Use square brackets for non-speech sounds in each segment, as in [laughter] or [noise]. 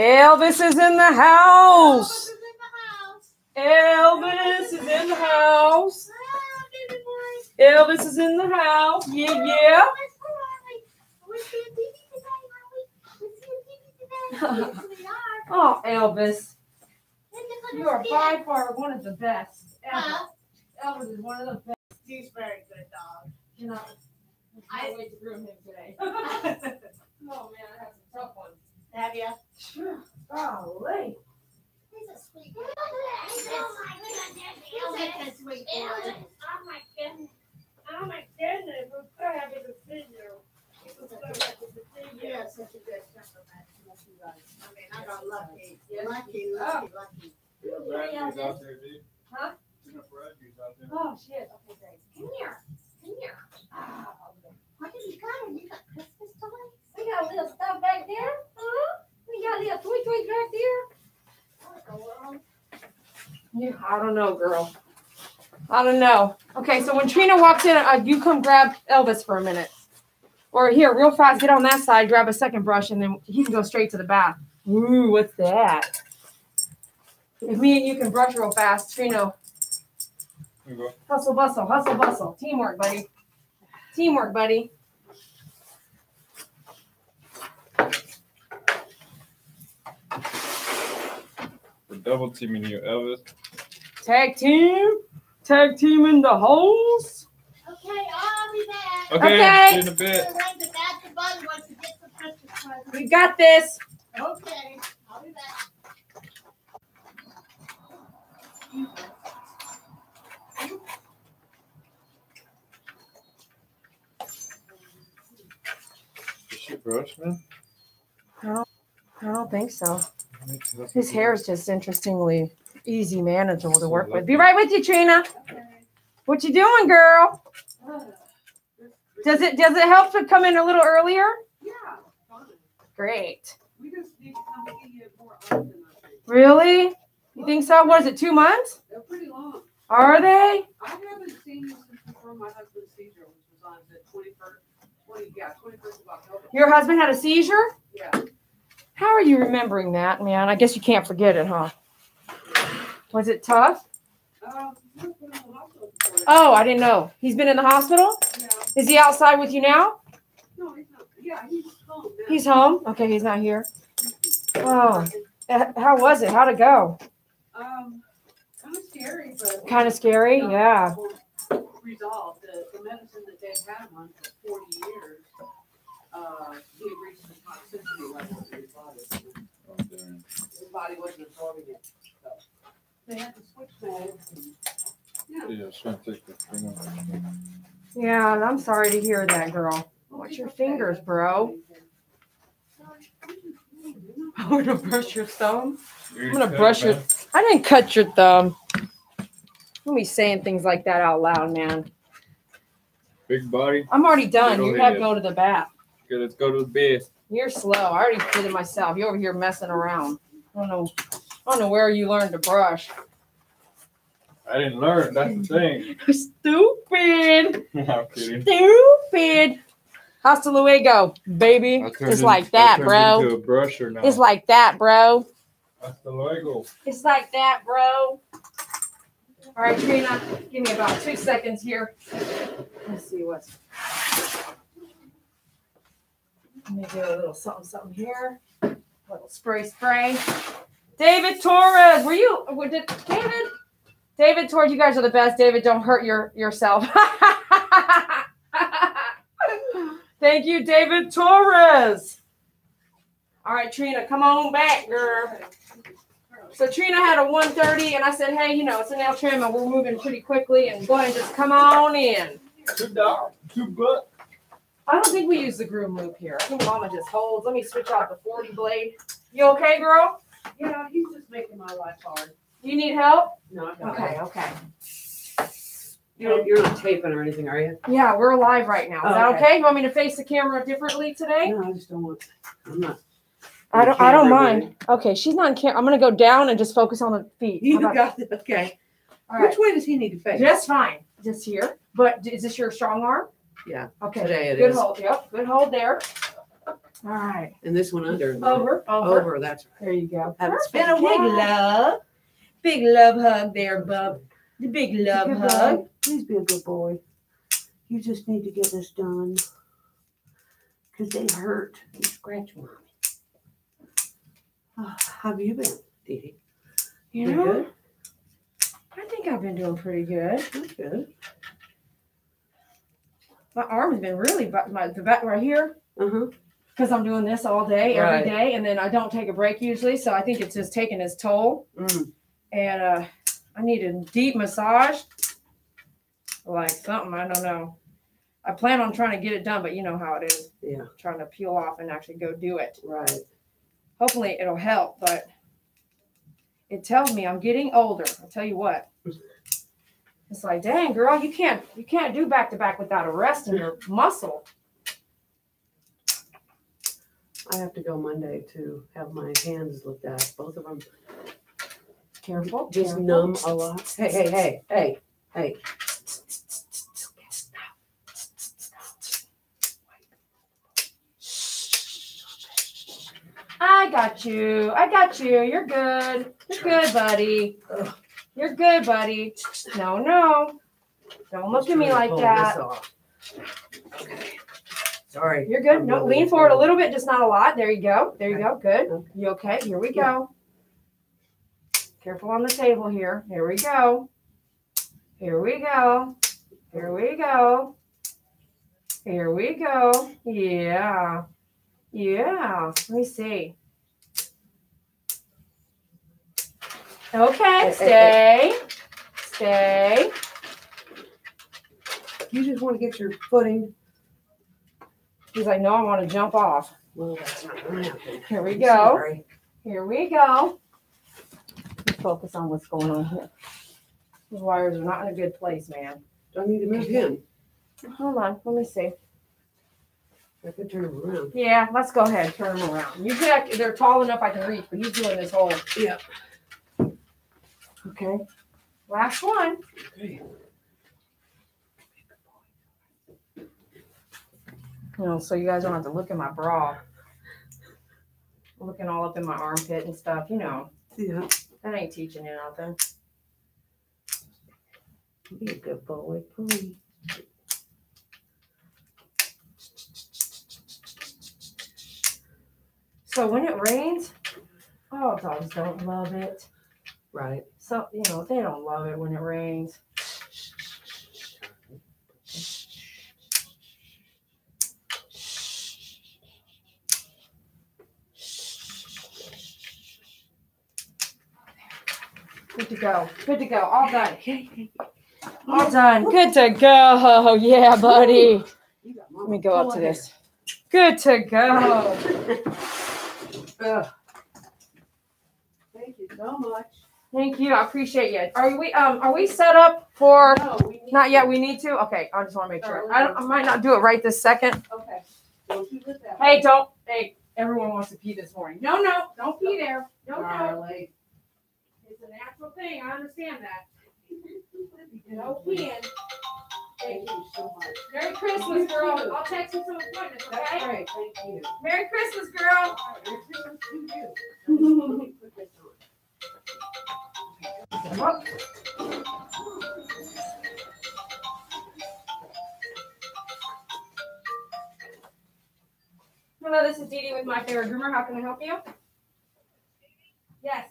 Elvis is in the house. Elvis is in the house. Elvis is in the house. Yeah, yeah. [laughs] Oh, Elvis, you are by far one of the best. ever. Elvis is one of the best. He's very good dog. You know, I I- can't wait to groom him today. [laughs] oh man, I have some tough ones. Have you? Golly. He's a sweet boy. Oh my goodness. He's a sweet boy. Oh my goodness. Oh my goodness. We're so happy to see you. We're so happy to see You you. have such a good temperament. I mean, I got lucky. Yes. Lucky, lucky, lucky. Bradley's out there, dude. Huh? You know Bradley's out there. Oh shit. Okay, great. Come here. Come here. Ah, What have you got? You got Christmas toys? We got a little stuff back there. Huh? We got little toy toys back there. What in the? Yeah, I don't know, girl. I don't know. Okay, so when Trina walks in, uh, you come grab Elvis for a minute. Or here, real fast, get on that side, grab a second brush, and then he can go straight to the bath. Ooh, what's that? If me and you can brush real fast, Trina, go. hustle, bustle, hustle, bustle. Teamwork, buddy. Teamwork, buddy. Double teaming you, Elvis. Tag team. Tag team in the holes. Okay, I'll be back. Okay, Okay. in a bit. The one that Dad the Bunny wants to get some Christmas presents. We got this. Okay, I'll be back. Is she brush, man? I don't think so. His hair is just interestingly easy manageable to work with. Be right with you, Trina. What you doing, girl? Does it does it help to come in a little earlier? Yeah. Great. We just need to come see you more often, Really? You think so? What is it? Two months? They're pretty long. Are they? I haven't seen you since before my husband's seizure, which was on the twenty-first, twenty, yeah, twenty-first of October. Your husband had a seizure? How are you remembering that, man? I guess you can't forget it, huh? Was it tough? we were put in the hospital before that. Oh, I didn't know. He's been in the hospital? Yeah, Is he outside with you now? no, he's not, yeah, he's home now. He's home. Okay, he's not here. Oh, uh, how was it? How'd it go? Um, kind of scary, but. Kind of scary. Yeah. Resolved, the, the medicine that they'd had on for forty years, uh, he had reached the toxicity level his body. Wasn't absorbing it, so. They had to switch meds and, yeah. Yeah, it's gonna take the thing off. Yeah, I'm sorry to hear that, girl. Watch your fingers, bro. [laughs] I'm gonna brush your thumb. I'm gonna brush your- I didn't cut your thumb. Don't be saying things like that out loud, man. Big body. I'm already done. You have to go to the bath. Okay, let's go to the bed. You're slow. I already did it myself. You're over here messing around. I don't know. I don't know where you learned to brush. I didn't learn. That's the thing. [laughs] Stupid. I'm kidding. Stupid. Hasta luego, baby. I turned It's in- like I that, turned bro. Into a brusher now. It's like that, bro. Hasta luego. It's like that, bro. All right, Trina, give me about two seconds here. Let's see what's. Let me do a little something, something here. A Little spray, spray. David Torres, were you? Did David? David Torres, you guys are the best. David, don't hurt your yourself. [laughs] Thank you, David Torres. All right, Trina, come on back, girl. So Trina had a 130, and I said, hey, you know, it's a nail trim, and we're moving pretty quickly, and go ahead and just come on in. Two dollars. Two bucks. I don't think we use the groom loop here. I think Mama just holds. Let me switch out the 40 blade. You okay, girl? Yeah, he's just making my life hard. You need help? No, I got Okay, it. okay. You don't, you're not taping or anything, are you? Yeah, we're live right now. Is that Okay. okay? You want me to face the camera differently today? No, I just don't want, I'm not. I don't. I don't Camera mind. Okay, she's not in camera. I'm gonna go down and just focus on the feet. You got it, okay. All right. Which way does he need to face? Just fine. Just here. But is this your strong arm? Yeah, Okay. today it Good is. hold. Yep. Good hold there. All right. And this one under. Over, over. Over, that's right. There you go. Perfect. spent a Big while. love. Big love hug there, bub. The big love Good hug. boy. Please be a good boy. You just need to get this done. Because they hurt. You scratch mommy. Oh, how have you been, Dee Dee? You know, good? I think I've been doing pretty good. That's good. My arm's been really, bu- my the back right here, Uh-huh. because I'm doing this all day, every day, Right. and then I don't take a break usually. So I think it's just taking its toll. Mm. And uh, I need a deep massage, like something I don't know. I plan on trying to get it done, but you know how it is. Yeah. Trying to peel off and actually go do it. Right. hopefully it'll help but it tells me i'm getting older i'll tell you what [laughs] it's like dang girl you can't you can't do back to back without a rest in your muscle I have to go Monday to have my hands looked at. Both of them careful just careful. numb a lot. Hey, hey, hey, hey, hey. i got you i got you you're good you're good buddy Ugh. You're good buddy. No no. Don't look at me like that. Okay. Sorry. you're good. I'm no lean forward a little bit just not a lot. There you go. There you go. Good. You okay? Here we go. Careful on the table here. Here we go. Here we go. Here we go. Here we go. Yeah. Yeah. Let me see okay eh, eh, eh. stay stay You just want to get your footing. he's like no i want to jump off Well, that's not happen. here we I'm go sorry. Here we go. Let's focus on what's going on here. These wires are not in a good place, man. Do I need to move him? Hold on, let me see. I could turn him around. Yeah, let's go ahead, turn them around. You check, they're tall enough I can reach, but he's doing this whole. Yeah. Okay. Last one. Okay. You know, so you guys don't have to look at my bra. Looking all up in my armpit and stuff, you know. Yeah. That ain't teaching you nothing. Be a good boy, please. So when it rains, oh, dogs don't love it. Right. So, you know, they don't love it when it rains. Good to go. Good to go. All done. All done. Good to go. Oh, yeah, buddy. Let me go up to this. Good to go. Thank you so much. Thank you. I appreciate you. Are we um are we set up for No, we need not yet? We need to? Okay, I just want to make sure. I, don't, I might not do it right this second. Okay. Don't you put that. Hey, don't hey, everyone wants to pee this morning. No, no, don't pee there. No, no. It's a natural thing. I understand that. [laughs] No peeing. Thank you so much. Merry Christmas, girl. I'll text you some appointments, That's okay? great. Thank you. Merry Christmas, girl. You're doing too good. Hello, this is Dee Dee with My Favorite Groomer. How can I help you? Yes.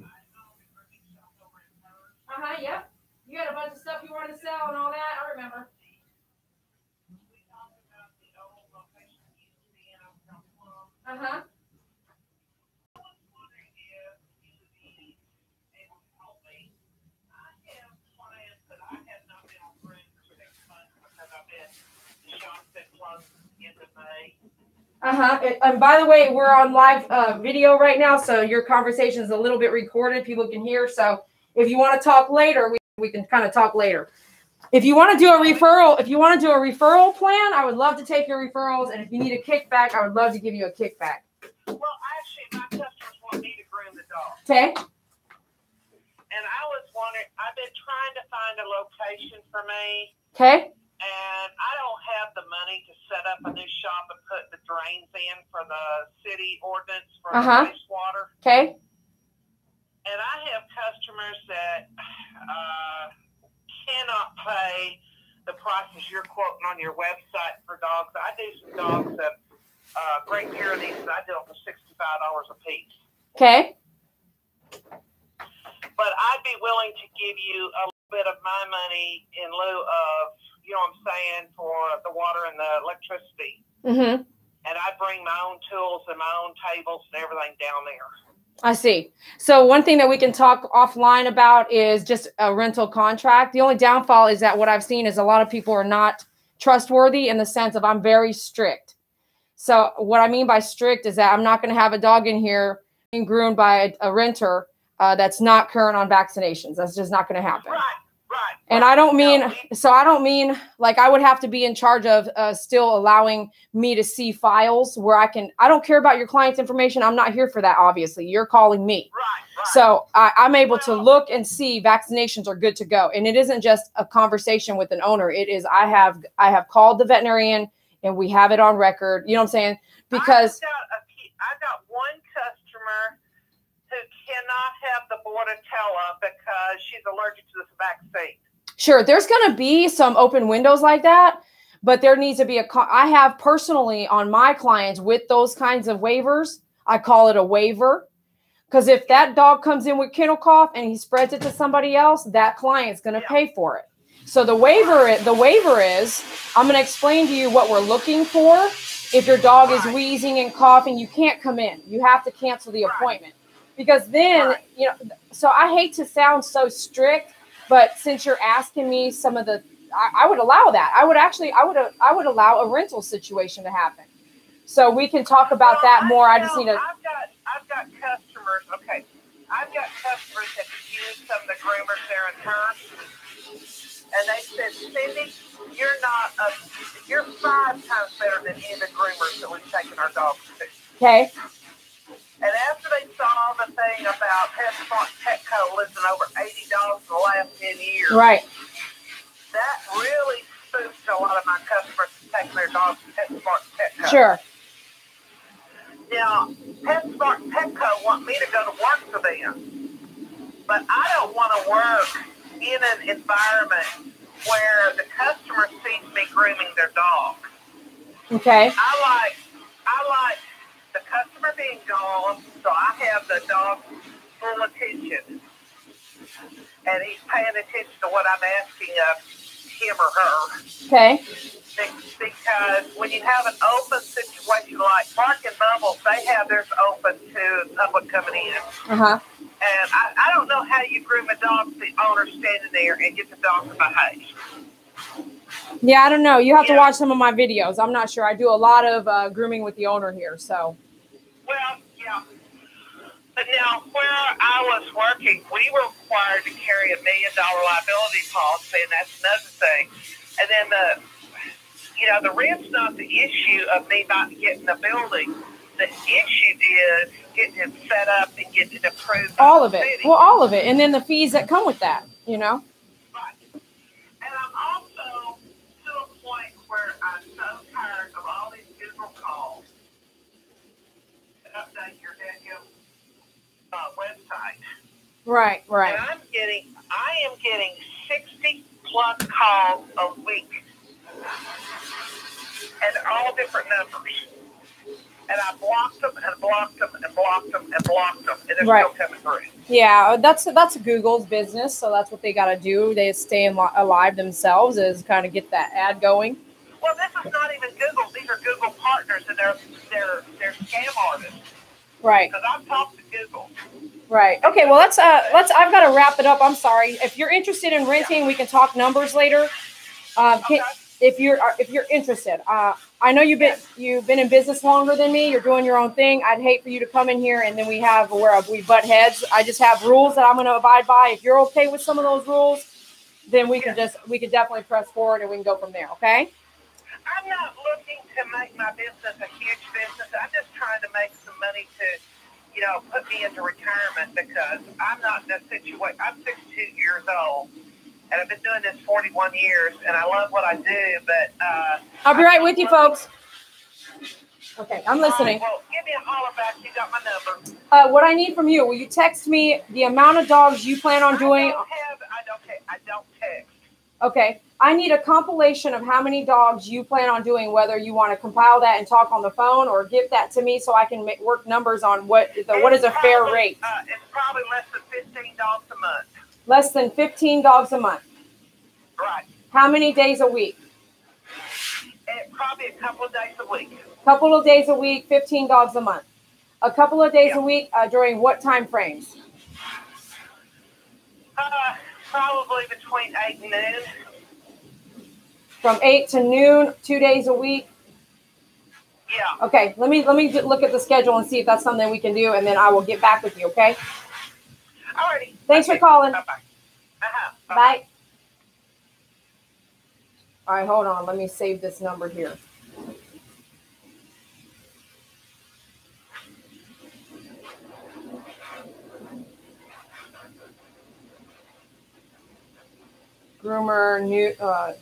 Uh huh. Yep. You had a bunch of stuff you wanted to sell and all that. I remember. Uh Uh huh. And by the way, we're on live uh, video right now, so your conversation is a little bit recorded. People can hear. So if you want to talk later, we, we can kind of talk later. If you want to do a referral, if you want to do a referral plan, I would love to take your referrals. And if you need a kickback, I would love to give you a kickback. Well, actually, my customers want me to groom the dog. Okay. And I was wondering, I've been trying to find a location for me, Okay. and I don't have the money to set up a new shop and put the drains in for the city ordinance for Uh-huh. wastewater. Okay. And I have customers that uh, cannot pay the prices you're quoting on your website for dogs. I do some dogs that uh, Great Pyrenees, I do them for sixty-five dollars a piece. Okay. But I'd be willing to give you a little bit of my money in lieu of, you know what I'm saying, for the water and the electricity. Mm-hmm. And I bring my own tools and my own tables and everything down there. I see. So one thing that we can talk offline about is just a rental contract. The only downfall is that what I've seen is a lot of people are not trustworthy in the sense of I'm very strict. So what I mean by strict is that I'm not going to have a dog in here being groomed by a, a renter uh, that's not current on vaccinations. That's just not going to happen. Right. And I don't mean, so I don't mean like I would have to be in charge of uh, still allowing me to see files where I can, I don't care about your client's information. I'm not here for that, obviously. You're calling me. Right, right. So I, I'm able to look and see vaccinations are good to go. And it isn't just a conversation with an owner. It is, I have, I have called the veterinarian and we have it on record. You know what I'm saying? Because, I've got, a, I've got one cannot have the Bordetella because she's allergic to this vaccine. Sure, there's going to be some open windows like that, but there needs to be a. I have personally on my clients with those kinds of waivers, I call it a waiver. Because if that dog comes in with kennel cough and he spreads it to somebody else, that client's going to Yeah. pay for it. So the waiver, the waiver is, I'm going to explain to you what we're looking for. If your dog is wheezing and coughing, you can't come in. You have to cancel the Right. appointment because then Right. you know. So I hate to sound so strict, but since you're asking me some of the, I, I would allow that. I would actually, I would, I would allow a rental situation to happen. So we can talk about Well, that more. I just need to. I've got, I've got customers. Okay, I've got customers that use some of the groomers there in Hurst, and they said, Cindy, you're not a, you're five times better than any of the groomers that we've taken our dogs to. Okay. And after they saw the thing about PetSmart Petco losing over eighty dollars in the last ten years, Right. that really spooked a lot of my customers to take their dogs to PetSmart Petco. Sure. Now, PetSmart Petco want me to go to work for them, but I don't want to work in an environment where the customer sees me grooming their dog. Okay. I like, I like customer being gone, so I have the dog full attention, and he's paying attention to what I'm asking of him or her. Okay. Because when you have an open situation like Bark and Bubbles, they have theirs open to the public coming in. Uh huh. And I, I don't know how you groom a dog, the owner standing there and get the dog to behave. Yeah, I don't know. You have to watch some of my videos. I'm not sure. I do a lot of uh, grooming with the owner here. So. Well, yeah. But now, where I was working, we were required to carry a million dollar liability policy, and that's another thing. And then the, you know, the rent's not the issue of me not getting the building. The issue is getting it set up and getting it approved. All of it. city. Well, all of it. And then the fees that come with that, you know? Right. And I'm also to a point where I'm so tired of all these Google calls to update your damn uh, website. Right, right. And I'm getting, I am getting 60 plus calls a week. And all different numbers. And I blocked them and blocked them and blocked them and blocked them. And they're Right. still coming through. Yeah, that's that's Google's business, so that's what they got to do. They stay in, alive themselves is kind of get that ad going. Well, this is not even Google. These are Google partners, and they're they're they're scam artists. Right, Because I've talked to Google. Right. Okay, well let's uh let's I've got to wrap it up. I'm sorry. If you're interested in renting, we can talk numbers later. Uh, can, Okay. if you're uh, if you're interested, uh, I know you've been you've been in business longer than me. You're doing your own thing. I'd hate for you to come in here and then we have where we butt heads. I just have rules that I'm going to abide by. If you're okay with some of those rules, then we can just we can definitely press forward and we can go from there. Okay. I'm not looking to make my business a huge business. I'm just trying to make some money to, you know, put me into retirement because I'm not in a situation. I'm 62 years old, and I've been doing this 41 years, and I love what I do. But uh, I'll be right with you, folks. Okay, I'm listening. right, well, give me a holler back. You got my number. Uh, what I need from you, will you text me the amount of dogs you plan on doing? I don't have. I don't. I don't text. Okay, I need a compilation of how many dogs you plan on doing, whether you want to compile that and talk on the phone or give that to me so I can make, work numbers on what the, what is a It's fair probably- rate. Uh, it's probably less than 15 dollars a month. Less than 15 dogs a month. Right. How many days a week? And probably a couple of days a week. Couple of days a week, 15 dogs a month. A couple of days a week uh, during what time frames? Uh, probably between eight and noon. From 8 to noon, 2 days a week. Yeah. Okay, let me let me look at the schedule and see if that's something we can do and then I will get back with you, okay? Alrighty. Thanks for calling. Bye bye. Uh-huh. Bye. All right, hold on. Let me save this number here. Groomer, new uh,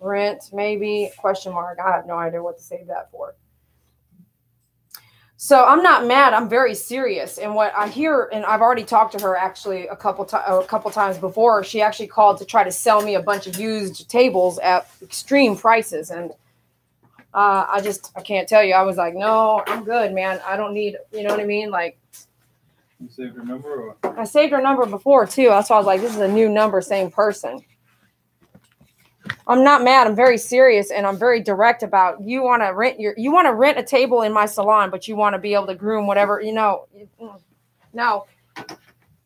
rent, maybe question mark. I have no idea what to save that for. So I'm not mad. I'm very serious. And what I hear, and I've already talked to her actually a couple times, a couple times before. She actually called to try to sell me a bunch of used tables at extreme prices, and uh, I just I can't tell you. I was like, no, I'm good, man. I don't need, you know what I mean? Like You saved her number or? I saved her number before too. That's why I was like, this is a new number, same person. I'm not mad. I'm very serious and I'm very direct about you want to rent your you want to rent a table in my salon, but you want to be able to groom whatever, you know. No.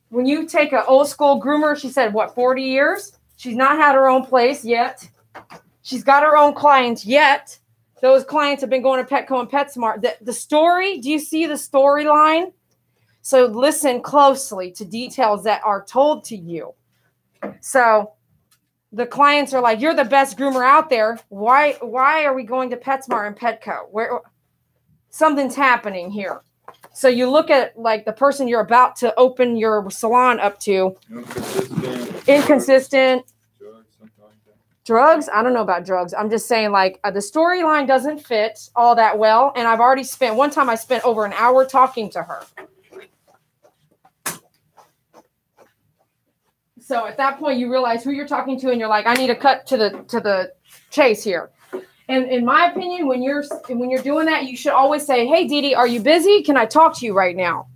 When you take an old school groomer, she said what, 40 years? She's not had her own place yet. She's got her own clients yet. Those clients have been going to Petco and PetSmart. The, the story, do you see the storyline? So listen closely to details that are told to you. So the clients are like, "You're the best groomer out there. Why? Why are we going to PetSmart and Petco? Where something's happening here?" So you look at like the person you're about to open your salon up to, Inconsistent. inconsistent Drugs, like drugs. I don't know about drugs. I'm just saying like uh, the storyline doesn't fit all that well, and I've already spent one time I spent over an hour talking to her. So at that point, you realize who you're talking to, and you're like, I need to cut to the to the chase here. And in my opinion, when you're when you're doing that, you should always say, "Hey, Dee, are you busy? Can I talk to you right now?"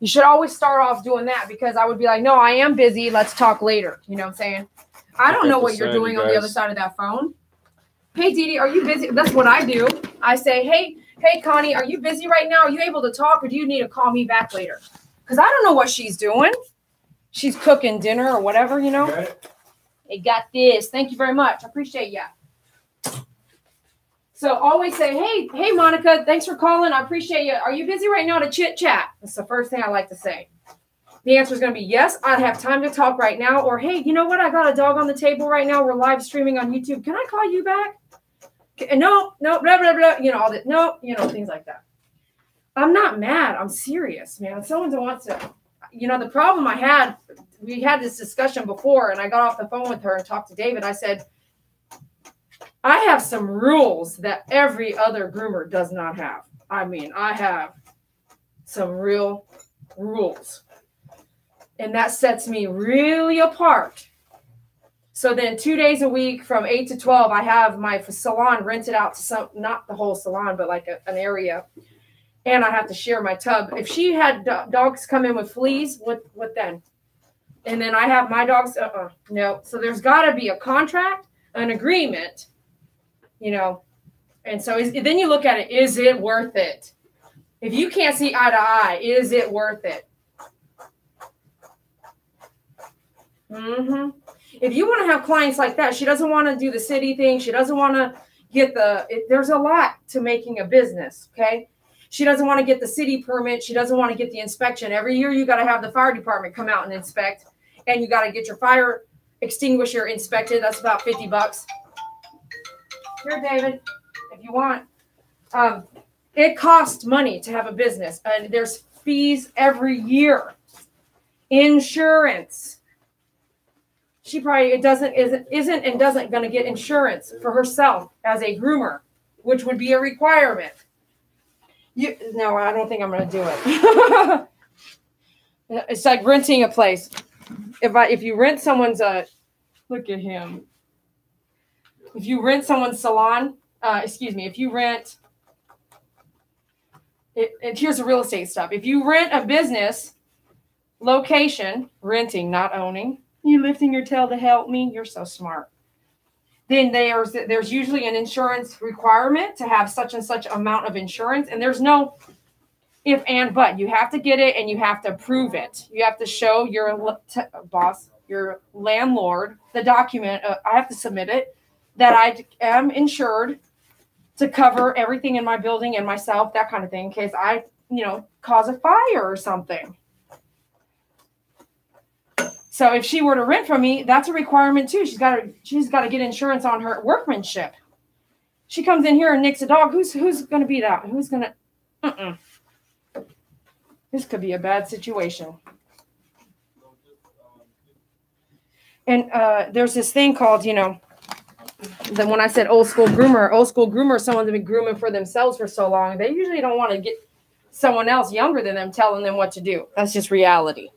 You should always start off doing that because I would be like, "No, I am busy. Let's talk later." You know what I'm saying? I don't know what you're you doing on the other side of that phone. Hey, Dee, are you busy? That's what I do. I say, "Hey, hey, Connie, are you busy right now? Are you able to talk, or do you need to call me back later?" Because I don't know what she's doing. She's cooking dinner or whatever, you know. Got it? Got this. Thank you very much. I appreciate ya. So always say, hey, hey, Monica, thanks for calling. I appreciate you. Are you busy right now to chit chat? That's the first thing I like to say. The answer is going to be yes, I have time to talk right now. Or hey, you know what? I got a dog on the table right now. We're live streaming on YouTube. Can I call you back? K- uh, No, no, blah, blah, blah. You know, all that. No, you know, things like that. I'm not mad. I'm serious, man. Someone wants to, you know, the problem I had, we had this discussion before, and I got off the phone with her and talked to David. I said, I have some rules that every other groomer does not have. I mean, I have some real rules. And that sets me really apart. So then, two days a week from 8 to 12, I have my salon rented out to some, not the whole salon, but like a, an area. And I have to share my tub. If she had do- dogs come in with fleas, what, what then? And then I have my dogs, uh uh no. So there's got to be a contract, an agreement you know and so is, then you look at it is it worth it if you can't see eye to eye is it worth it Mm-hmm. if you want to have clients like that she doesn't want to do the city thing she doesn't want to get the it, there's a lot to making a business okay she doesn't want to get the city permit she doesn't want to get the inspection every year you got to have the fire department come out and inspect and you got to get your fire extinguisher inspected that's about 50 bucks here, David, if you want. Um, it costs money to have a business, and there's fees every year. Insurance. she probably it doesn't isn't isn't and doesn't going to get insurance for herself as a groomer, which would be a requirement. You no, I don't think I'm going to do it. [laughs] it's like renting a place. If I if you rent someone's uh look at him. If you rent someone's salon, uh, excuse me, if you rent it, it here's the real estate stuff. If you rent a business location, renting, not owning, you lifting your tail to help me, you're so smart. Then there's there's usually an insurance requirement to have such and such amount of insurance, and there's no if and but. You have to get it and you have to prove it. You have to show your boss, your landlord, the document. Uh, I have to submit it that I am insured to cover everything in my building and myself, that kind of thing, in case I, you know, cause a fire or something. So if she were to rent from me, that's a requirement too. She's got to she's got to get insurance on her workmanship. She comes in here and nicks a dog. Who's who's going to be that? Who's going to? Uh-uh. This could be a bad situation. And uh, there's this thing called, you know, then when I said old school groomer, old school groomer someone that's been grooming for themselves for so long. They usually don't want to get someone else younger than them telling them what to do. That's just reality.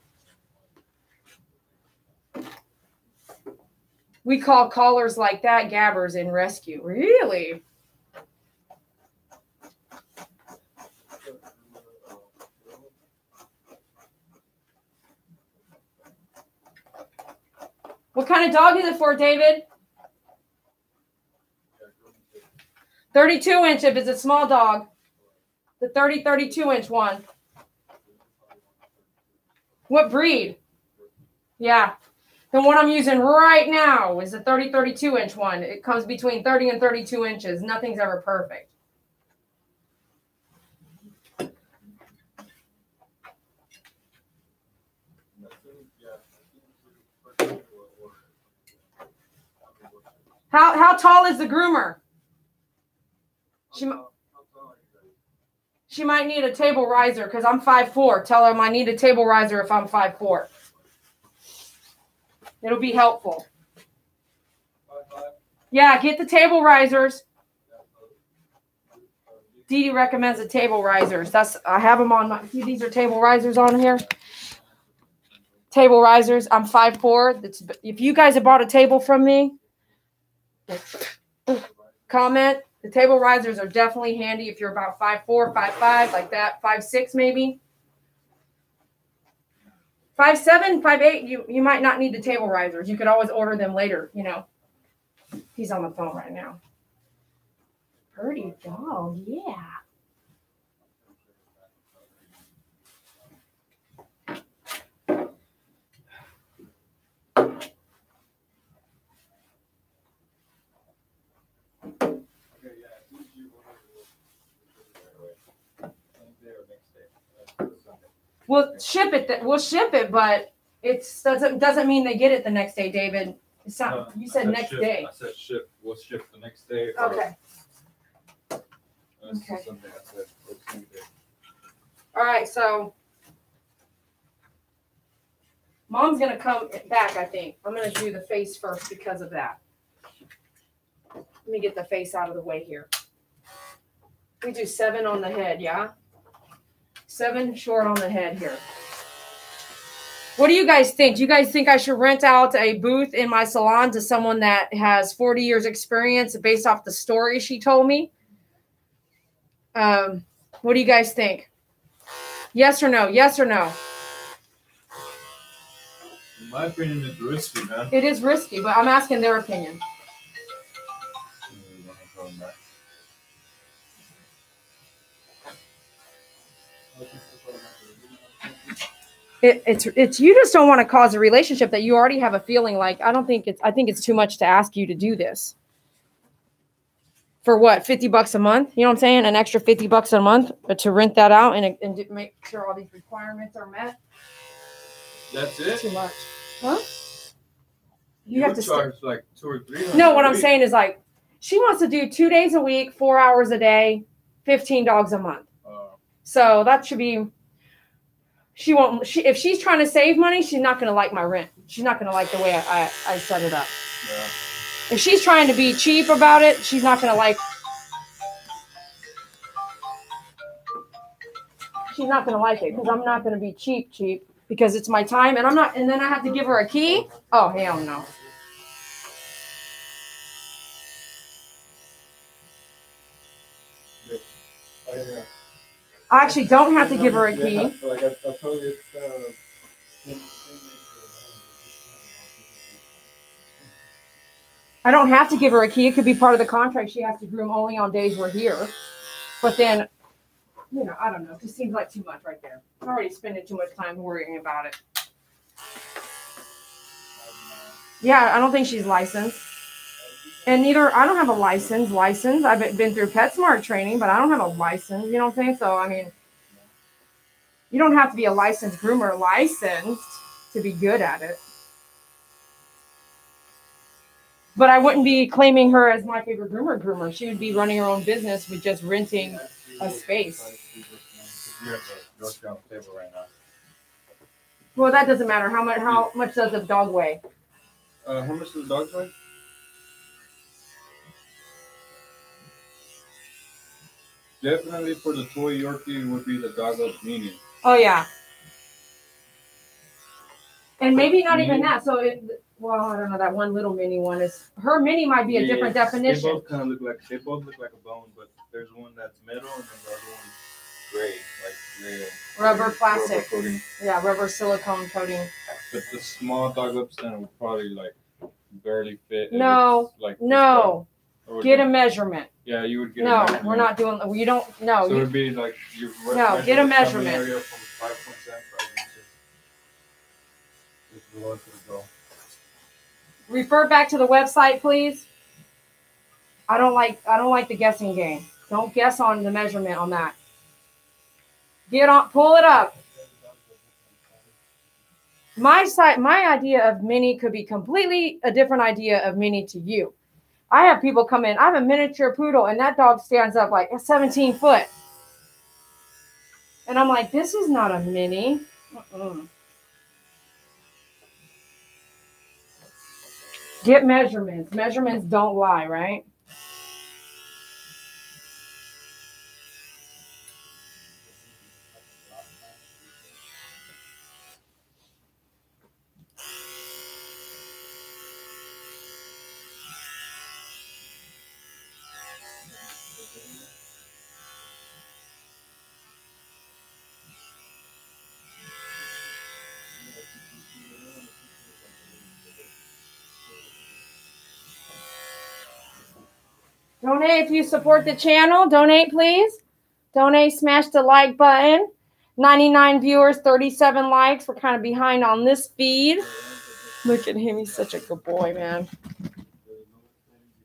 We call callers like that gabbers in rescue. Really? What kind of dog is it for, David? 32 inch if it's a small dog. The 30, 32 inch one. What breed? Yeah. The one I'm using right now is a 30, 32 inch one. It comes between 30 and 32 inches. Nothing's ever perfect. How, how tall is the groomer? She, she might need a table riser because I'm 5'4. Tell them I need a table riser if I'm 5'4. It'll be helpful. Yeah, get the table risers. Dee Dee recommends the table risers. That's I have them on my. See, these are table risers on here. Table risers. I'm 5'4. That's if you guys have bought a table from me, comment. The table risers are definitely handy if you're about 5'4, 5'5, like that, 5'6 maybe. Five seven, five eight, you you might not need the table risers. You could always order them later, you know. He's on the phone right now. Pretty dog, yeah. We'll ship it. Th- we'll ship it, but it doesn't doesn't mean they get it the next day, David. It's not. Uh, you I said next ship- day. I said ship, we'll ship the next day. Okay. Okay. something I said, we'll send it. All right. So, mom's gonna come back. I think I'm gonna do the face first because of that. Let me get the face out of the way here. We do seven on the head, yeah. Seven short on the head here. What do you guys think? Do you guys think I should rent out a booth in my salon to someone that has 40 years experience based off the story she told me? Um, what do you guys think? Yes or no? Yes or no? In my opinion, it's risky, man. It is risky, but I'm asking their opinion. It, it's it's you just don't want to cause a relationship that you already have a feeling like. I don't think it's. I think it's too much to ask you to do this. For what? Fifty bucks a month? You know what I'm saying? An extra fifty bucks a month to rent that out and and make sure all these requirements are met. That's it? Too much, huh? You You have to st- charge like two or three. No, what I'm saying is like she wants to do two days a week, four hours a day, 15 dogs a month. Uh, So that should be she won't. She if she's trying to save money, she's not gonna like my rent. She's not gonna like the way I I, I set it up. Yeah. If she's trying to be cheap about it, she's not gonna like. She's not gonna like it because I'm not gonna be cheap, cheap because it's my time, and I'm not. And then I have to give her a key. Oh hell no! I actually don't have to give her a key. I, I told you, it's, uh, I don't have to give her a key. It could be part of the contract. She has to groom only on days we're here. But then, you know, I don't know. It just seems like too much right there. I'm already spending too much time worrying about it. Yeah, I don't think she's licensed. And neither, I don't have a license. License. I've been- through PetSmart training, but I don't have a license. You I'm saying? So, I mean, you don't have to be a licensed groomer licensed to be good at it. But I wouldn't be claiming her as my favorite groomer groomer. She would be running her own business with just renting a space. Well, that doesn't matter. How much how much does a dog weigh? Uh, how much does the dog weigh? Definitely for the toy Yorkie would be the Dogup mini. Oh yeah. And maybe not even that. So it well, I don't know. That one little mini one is her mini might be a different definition. They both kind of look like they both look like a bone, but there's one that's metal and then the other one's gray, like gray. Rubber plastic. Rubber coating. Yeah, rubber silicone coating. But the small Dogup stand will probably like barely fit. No, like No, Or would get a measurement. Yeah, you would get. No, measurement. we're not doing. You don't. No, So you, it'd be like you. No, get a measure the tummy measurement. From five point seven five inches. Just below to the goal. refer back to the website, please. I don't like. I don't like the guessing game. Don't guess on the measurement on that. Get on. Pull it up. my site my idea of mini could be completely a different idea of mini to you i have people come in. I have a miniature poodle and that dog stands up like 17 foot. And i'm like this is not a mini. Mm-mm. get measurements. Measurements don't lie right Donate if you support the channel. Donate, please. Donate, smash the like button. 99 viewers, 37 likes. We're kind of behind on this feed. Look at him. He's such a good boy, man.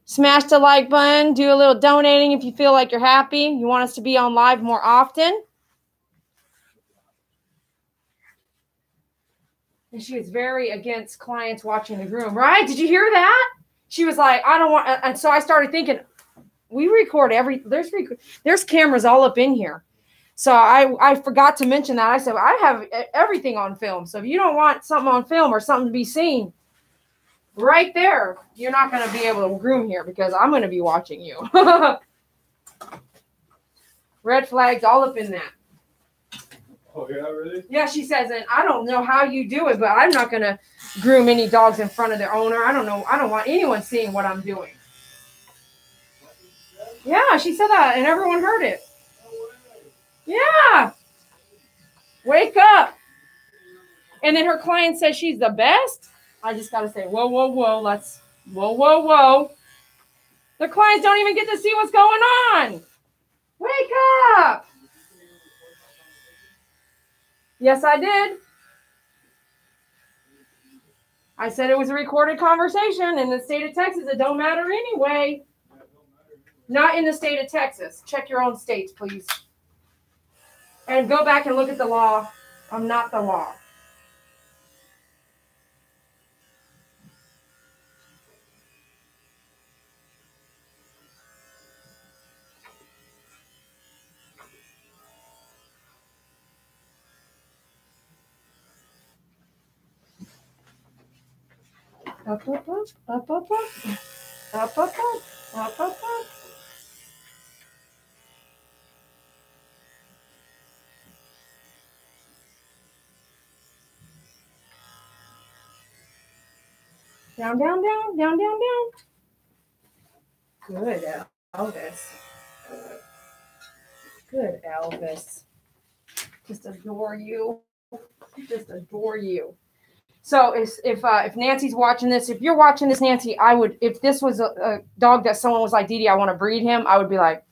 Smash the like button. Do a little donating if you feel like you're happy. You want us to be on live more often. And she was very against clients watching the groom, right? Did you hear that? She was like, I don't want, and so I started thinking, we record every there's rec- there's cameras all up in here. So i i forgot to mention that. I said i have everything on film. So if you don't want something on film or something to be seen right there you're not going to be able to groom here because i'm going to be watching you. [laughs] Red flags all up in that. Oh yeah, really? yeah she says and i don't know how you do it but i'm not going to groom any dogs in front of their owner. I don't know i don't want anyone seeing what i'm doing yeah, she said that, and everyone heard it. Yeah. Wake up. And then her client says she's the best. I just got to say, whoa, whoa, whoa. Let's, whoa, whoa, whoa. The clients don't even get to see what's going on. Wake up. Yes, I did. I said it was a recorded conversation in the state of Texas. It don't matter anyway. Not in the state of Texas. Check your own states, please. And go back and look at the law. I'm not the law. up, up, up, up, up, up, up, up, up, up, up, up. Down, down, down, down, down, down. Good, Elvis. Good, Elvis. Just adore you. Just adore you. So if if uh, if Nancy's watching this, if you're watching this, Nancy, I would if this was a, a dog that someone was like, Dede, I want to breed him, I would be like,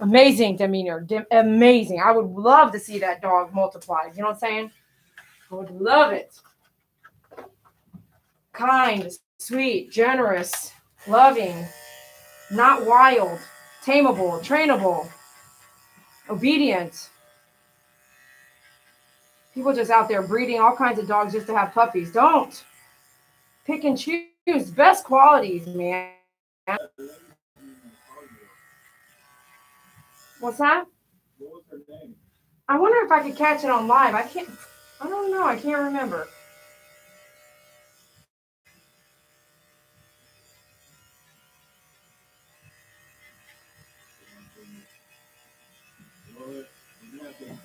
amazing demeanor, dim- amazing. I would love to see that dog multiply. You know what I'm saying? I would love it. Kind, sweet, generous, loving, not wild, tameable, trainable, obedient. People just out there breeding all kinds of dogs just to have puppies. Don't pick and choose best qualities, man. What's that? What? I wonder if I could catch it on live. I can't. I don't know. I can't remember.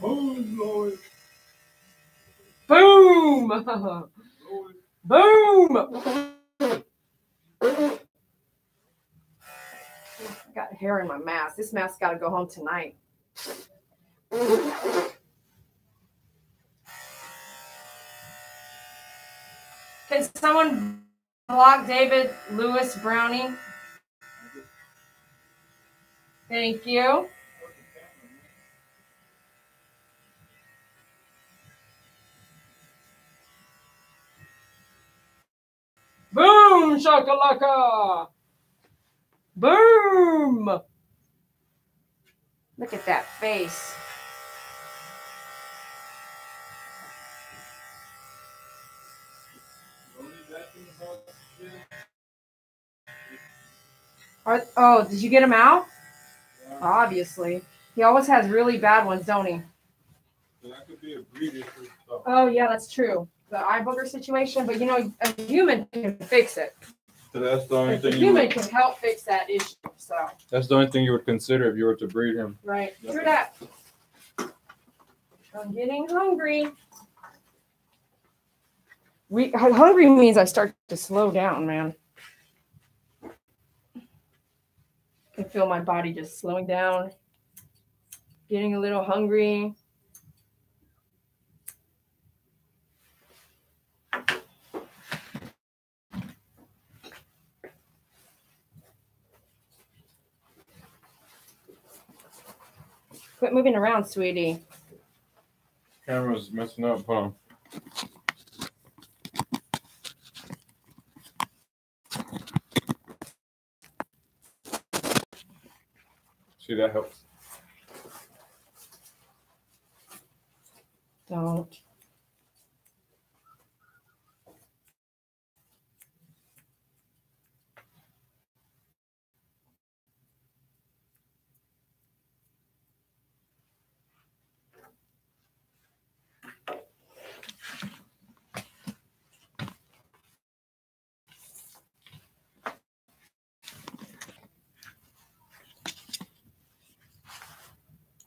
Boom, Lord. Boom! Lord. [laughs] Boom! I got hair in my mask. This mask got to go home tonight. Can someone block David Lewis Brownie? Thank you. Boom, shakalaka. Boom. Look at that face. Are, oh, did you get him out? Obviously. He always has really bad ones, don't he? That could be a breed issue. So, Oh, yeah, that's true. The eye booger situation, but you know, a human can fix it. so that's the only A thing you human would, can help fix that issue. So, that's the only thing you would consider if you were to breed him. right. Yep. True that. I'm getting hungry. We hungry means I start to slow down, man. I feel my body just slowing down, getting a little hungry. Quit moving around, sweetie. Camera's messing up, huh? See, that helps. Don't.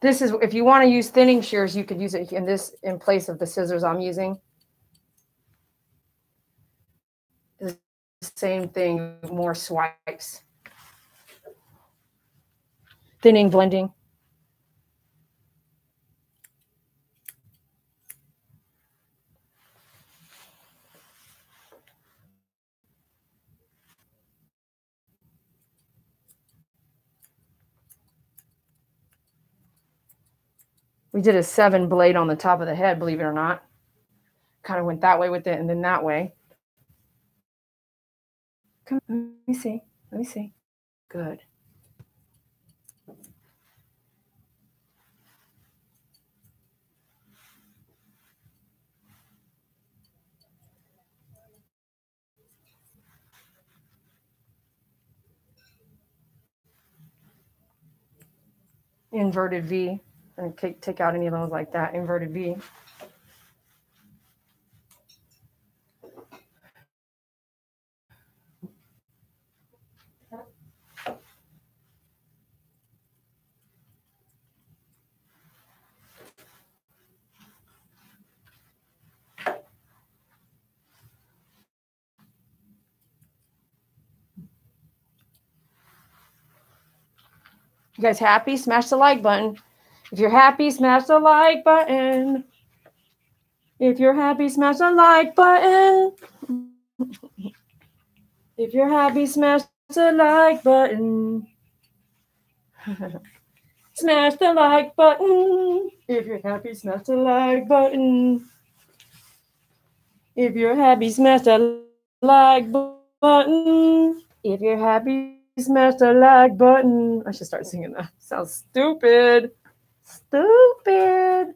This is, if you want to use thinning shears, you could use it in this, in place of the scissors I'm using. The Same thing, more swipes. Thinning, blending. We did a seven blade on the top of the head, believe it or not. Kind of went that way with it and then that way. Come, let me see. Let me see. Good. Inverted V and take, take out any of those like that inverted V. You guys happy? Smash the like button. If you're happy, smash the like button. If you're happy, smash the like button. If you're happy, smash the like button. [laughs] smash the like button. If you're happy, smash the like button. If you're happy, smash the like button. If you're happy, smash the like button. I should start singing that. Sounds stupid. Stupid.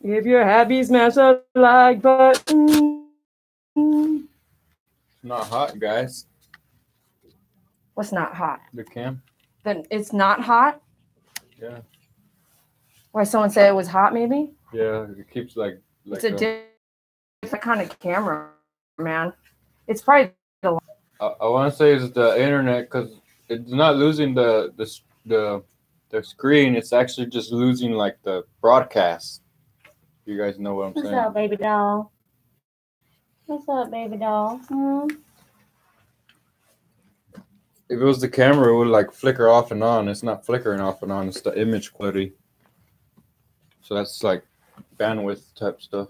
If you're happy, smash the like button. It's not hot, guys. What's not hot? The cam. Then it's not hot. Yeah. Why someone said it was hot? Maybe Yeah, it keeps like like it's a di- different kind of camera, man. It's probably I, I want to say it's the internet because it's not losing the the the the screen. It's actually just losing like the broadcast. You guys know what I'm What's saying? up, baby doll? What's up, baby doll? Hmm? If it was the camera, it would like flicker off and on. It's not flickering off and on. It's the image quality. So that's like bandwidth type stuff.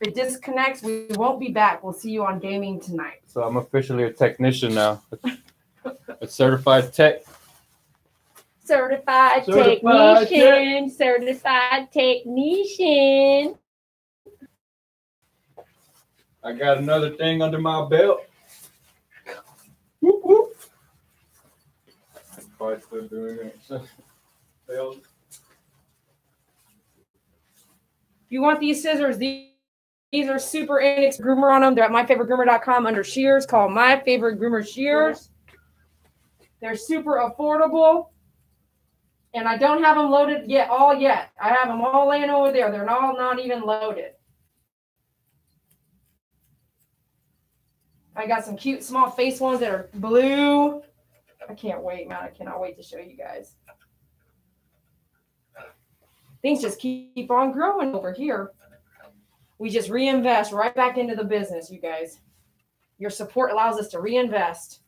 If it disconnects, we won't be back. We'll see you on gaming tonight. So I'm officially a technician now. a certified tech. Certified, Certified technician. Certified technician. I got another thing under my belt. Whoop, whoop. I'm probably still doing it. You want these scissors? These, these are super inexpensive. Groomer on them. They're at myfavoritegroomer.com under shears. Call my favorite groomer shears. They're super affordable. And I don't have them loaded yet, all yet. I have them all laying over there. They're all not even loaded. I got some cute small face ones that are blue. I can't wait, man. I cannot wait to show you guys. Things just keep on growing over here. We just reinvest right back into the business, you guys. Your support allows us to reinvest.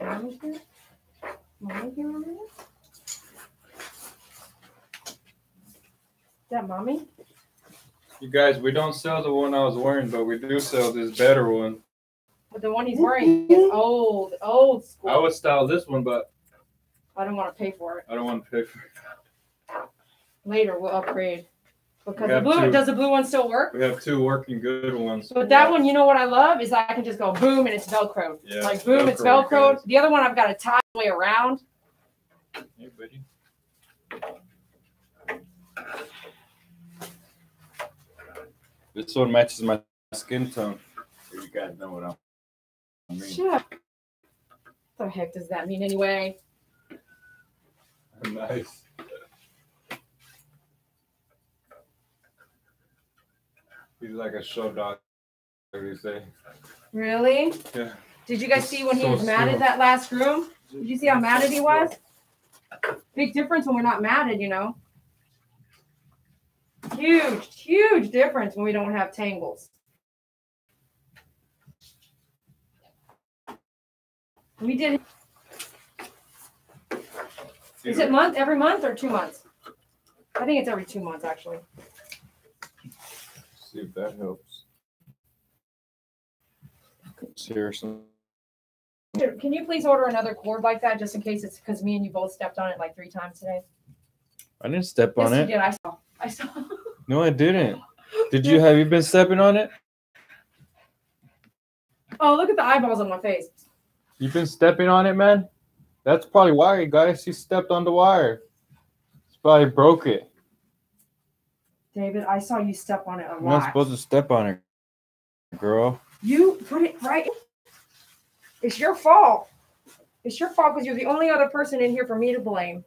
Mommy here? Mommy here already? Is that mommy? You guys, we don't sell the one I was wearing, but we do sell this better one. But the one he's wearing is old, old school. I would style this one, but I don't want to pay for it. I don't want to pay for it. Later, we'll upgrade. Because the blue, two. does the blue one still work? We have two working good ones. But that one, you know what I love is I can just go boom and it's Velcro. Yeah, like boom, it's Velcro, Velcro. The other one I've got to tie way around. Hey, buddy. This one matches my skin tone. You guys know what I mean. Shit. What the heck does that mean anyway? [laughs] Nice. He's like a show dog, What like you say. Really? Yeah. Did you guys see when he was mad at that last room? Did you see how mad at he was? Big difference when we're not mad at, you know. Huge, huge difference when we don't have tangles. We did. Is it month every month or two months? I think it's every two months actually. See if that helps. Seriously. Can can you please order another cord like that, just in case it's because me and you both stepped on it like three times today? I didn't step on Yes, on you it. did. I saw. I saw. [laughs] No, I didn't. Did you? Have you been stepping on it? Oh, look at the eyeballs on my face. You've been stepping on it, man. That's probably why, you guys. He stepped on the wire. It's probably broke it. David, I saw you step on it a You're not supposed to step on it, girl. You put it right. It's your fault. It's your fault because you're the only other person in here for me to blame.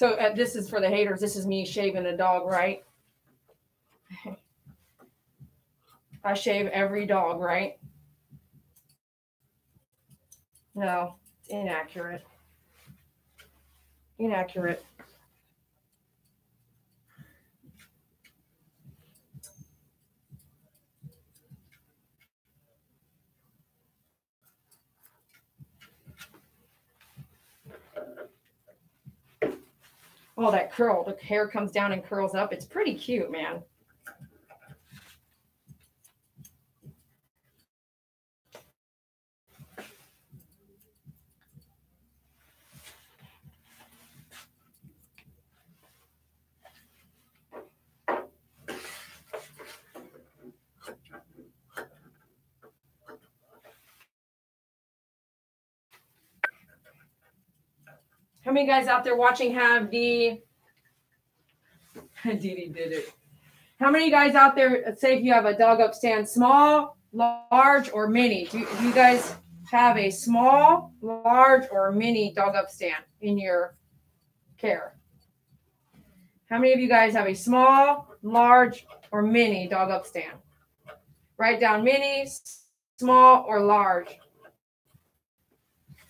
So uh, this is for the haters. This is me shaving a dog, right? I shave every dog, right? No, it's inaccurate. Inaccurate. Oh, that curl. The hair comes down and curls up. It's pretty cute, man. How many guys out there watching have the [laughs] Dede did it. How many guys out there say if you have a Dogup stand, small, large, or mini? Do, do you guys have a small, large, or mini Dogup stand in your care? How many of you guys have a small, large, or mini Dogup stand? Write down mini, small, or large.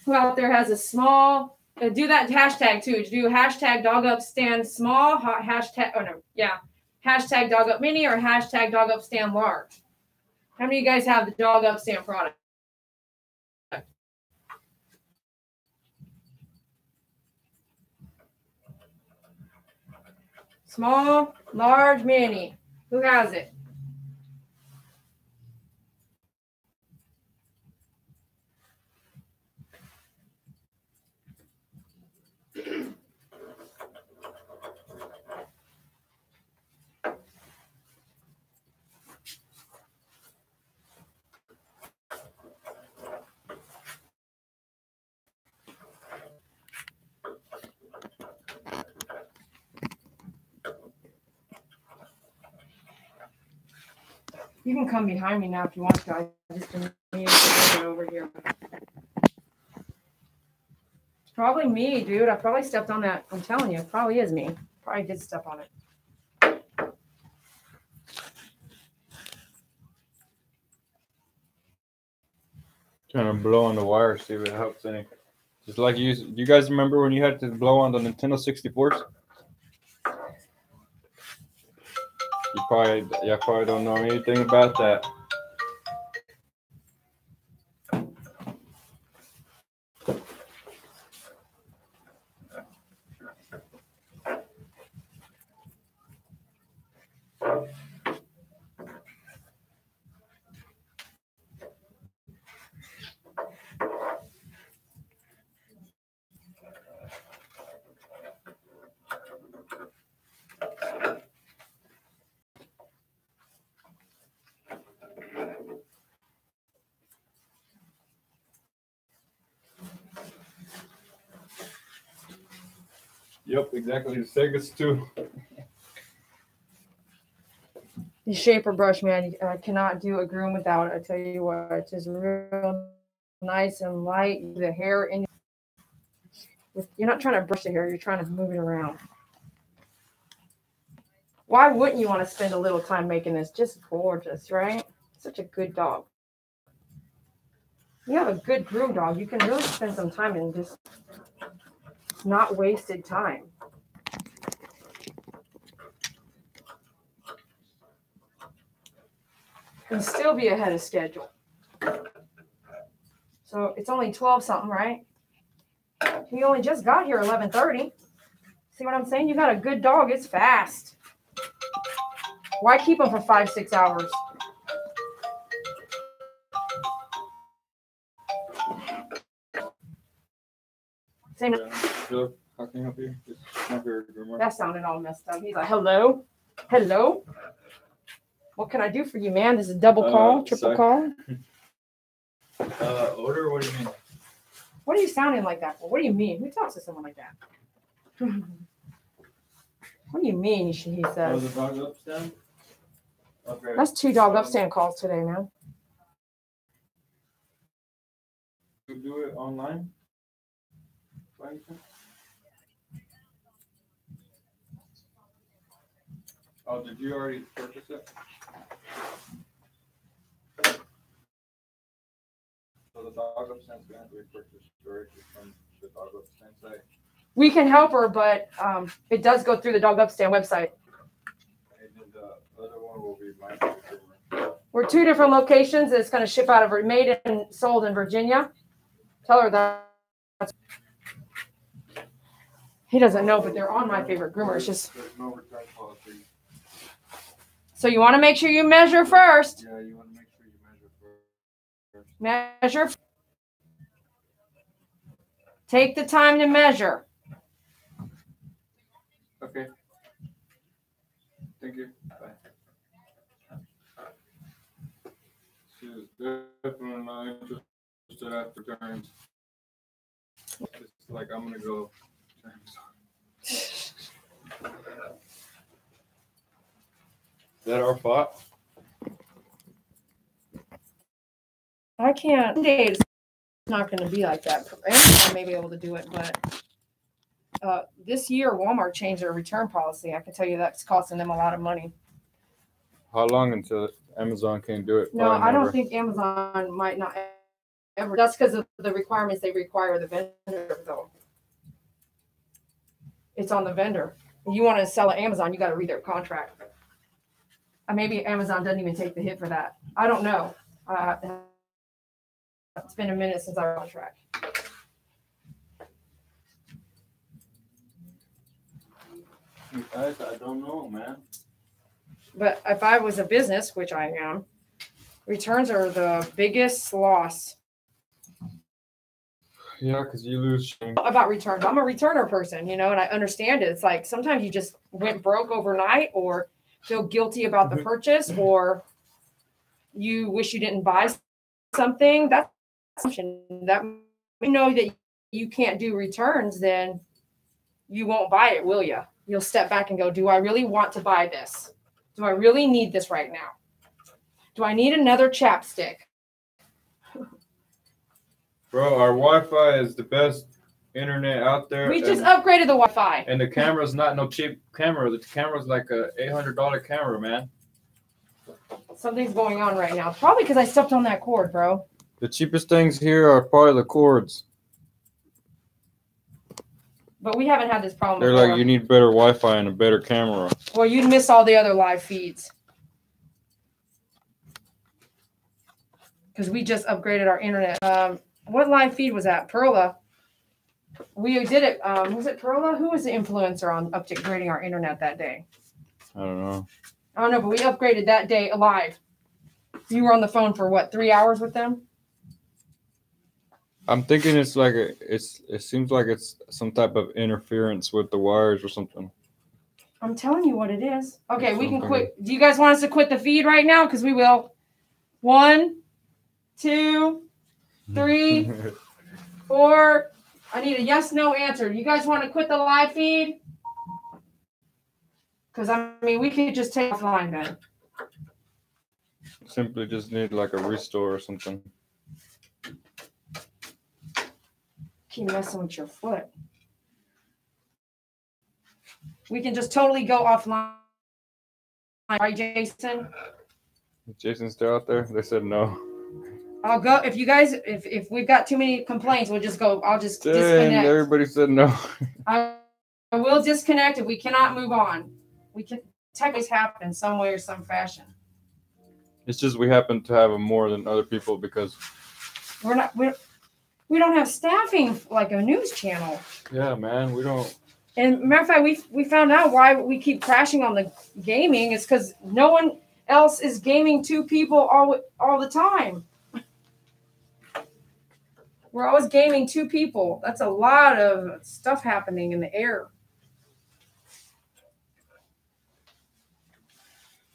Who out there has a small, Uh, do that hashtag too. Do hashtag Dogup stand small, hashtag, oh no, yeah, hashtag Dogup mini or hashtag Dogup stand large. How many of you guys have the Dogup stand product? Small, large, mini. Who has it? You can come behind me now if you want to. I just need over here. It's probably me, dude. I probably stepped on that. I'm telling you, it probably is me. Probably did step on it. Trying to blow on the wire, see if it helps any. Just like you, you guys remember when you had to blow on the Nintendo 64s? You probably, yeah, probably don't know anything about that. Yep, exactly. The Sega's too. The shaper brush, man, I cannot do a groom without it. I tell you what, it's just real nice and light. The hair in you're not trying to brush the hair, you're trying to move it around. Why wouldn't you want to spend a little time making this? Just gorgeous, right? Such a good dog. You have a good groom dog. You can really spend some time and just not wasted time. and still be ahead of schedule. So it's only 12 something, right? He only just got here eleven thirty. See what I'm saying? You got a good dog. It's fast. Why keep him for five, six hours? Same. Hello, how can I help you? This is my favorite groomer. That sounded all messed up. He's like, "Hello, hello. What can I do for you, man? This is a double Uh, call, triple sorry. call. [laughs] Uh, order, what do you mean? What are you sounding like that for? What do you mean? Who talks to someone like that? [laughs] what do you mean? He, he Oh, says. upstand? Okay. That's two Dogup stand calls today, man. You do it online? Any chance? Oh, did you already purchase it? So the Dogup stand's gonna have to be purchased directly from the Dogup stand site. We can help her, but um, it does go through the Dogup stand website. And then the other one will be my favorite. We're two different locations. It's going to ship out of made and sold in Virginia. Tell her that. He doesn't know, but they're on my favorite groomer. It's just There's no return policy. So you want to make sure you measure first. Yeah, you wanna make sure you measure first. Measure. Take the time to measure. Okay. Thank you. Bye. She was definitely not interested after turns. It's like I'm gonna go. turns. Is that our fault? I can't. It's not going to be like that. Amazon may be able to do it, but uh, this year Walmart changed their return policy. I can tell you that's costing them a lot of money. How long until Amazon can do it? No, Probably I don't think Amazon might not ever. That's because of the requirements they require the vendor though. It's on the vendor. You want to sell at Amazon, you got to read their contract. Uh, maybe Amazon doesn't even take the hit for that. I don't know. Uh, it's been a minute since our contract. Guys, I don't know, man. But if I was a business, which I am, returns are the biggest loss Yeah, because you lose. about returns. I'm a returner person, you know, and I understand it. It's like sometimes you just went broke overnight or feel guilty about the Mhm. purchase or you wish you didn't buy something. That's assumption. that we know that you can't do returns, then you won't buy it, will you? You'll step back and go, Do I really want to buy this? Do I really need this right now? Do I need another chapstick? Bro, our Wi-Fi is the best internet out there. We just and- upgraded the Wi Fi. And the camera's not no cheap camera. The camera's like a eight hundred dollar camera, man. Something's going on right now. Probably because I stepped on that cord, bro. The cheapest things here are probably the cords. But we haven't had this problem They're before. like you need better Wi-Fi and a better camera. well, you'd miss all the other live feeds. Because we just upgraded our internet. Um, what live feed was that? Perla. We did it. Um, was it Perla? Who was the influencer on upgrading our internet that day? I don't know. I don't know, but we upgraded that day live. You were on the phone for what, three hours with them? I'm thinking it's like a, it's. It seems like it's some type of interference with the wires or something. I'm telling you what it is. Okay, we can quit. Do you guys want us to quit the feed right now? Because we will. One, two, three, [laughs] four. I need a yes no answer. You guys want to quit the live feed? Because I mean, we could just take offline then. Simply just need like a restore or something. Keep messing with your foot. We can just totally go offline. Right, Jason? Jason's still out there. They said no. I'll go if you guys if if we've got too many complaints, we'll just go. I'll just Dang, disconnect. everybody said no. [laughs] I, I will disconnect if we cannot move on. We can technically happen some way or some fashion. It's just we happen to have more than other people because We're not we're we don't have staffing like a news channel. Yeah, man. We don't. And matter of fact, we we found out why we keep crashing on the gaming is because no one else is gaming two people all all the time. We're always gaming two people. That's a lot of stuff happening in the air.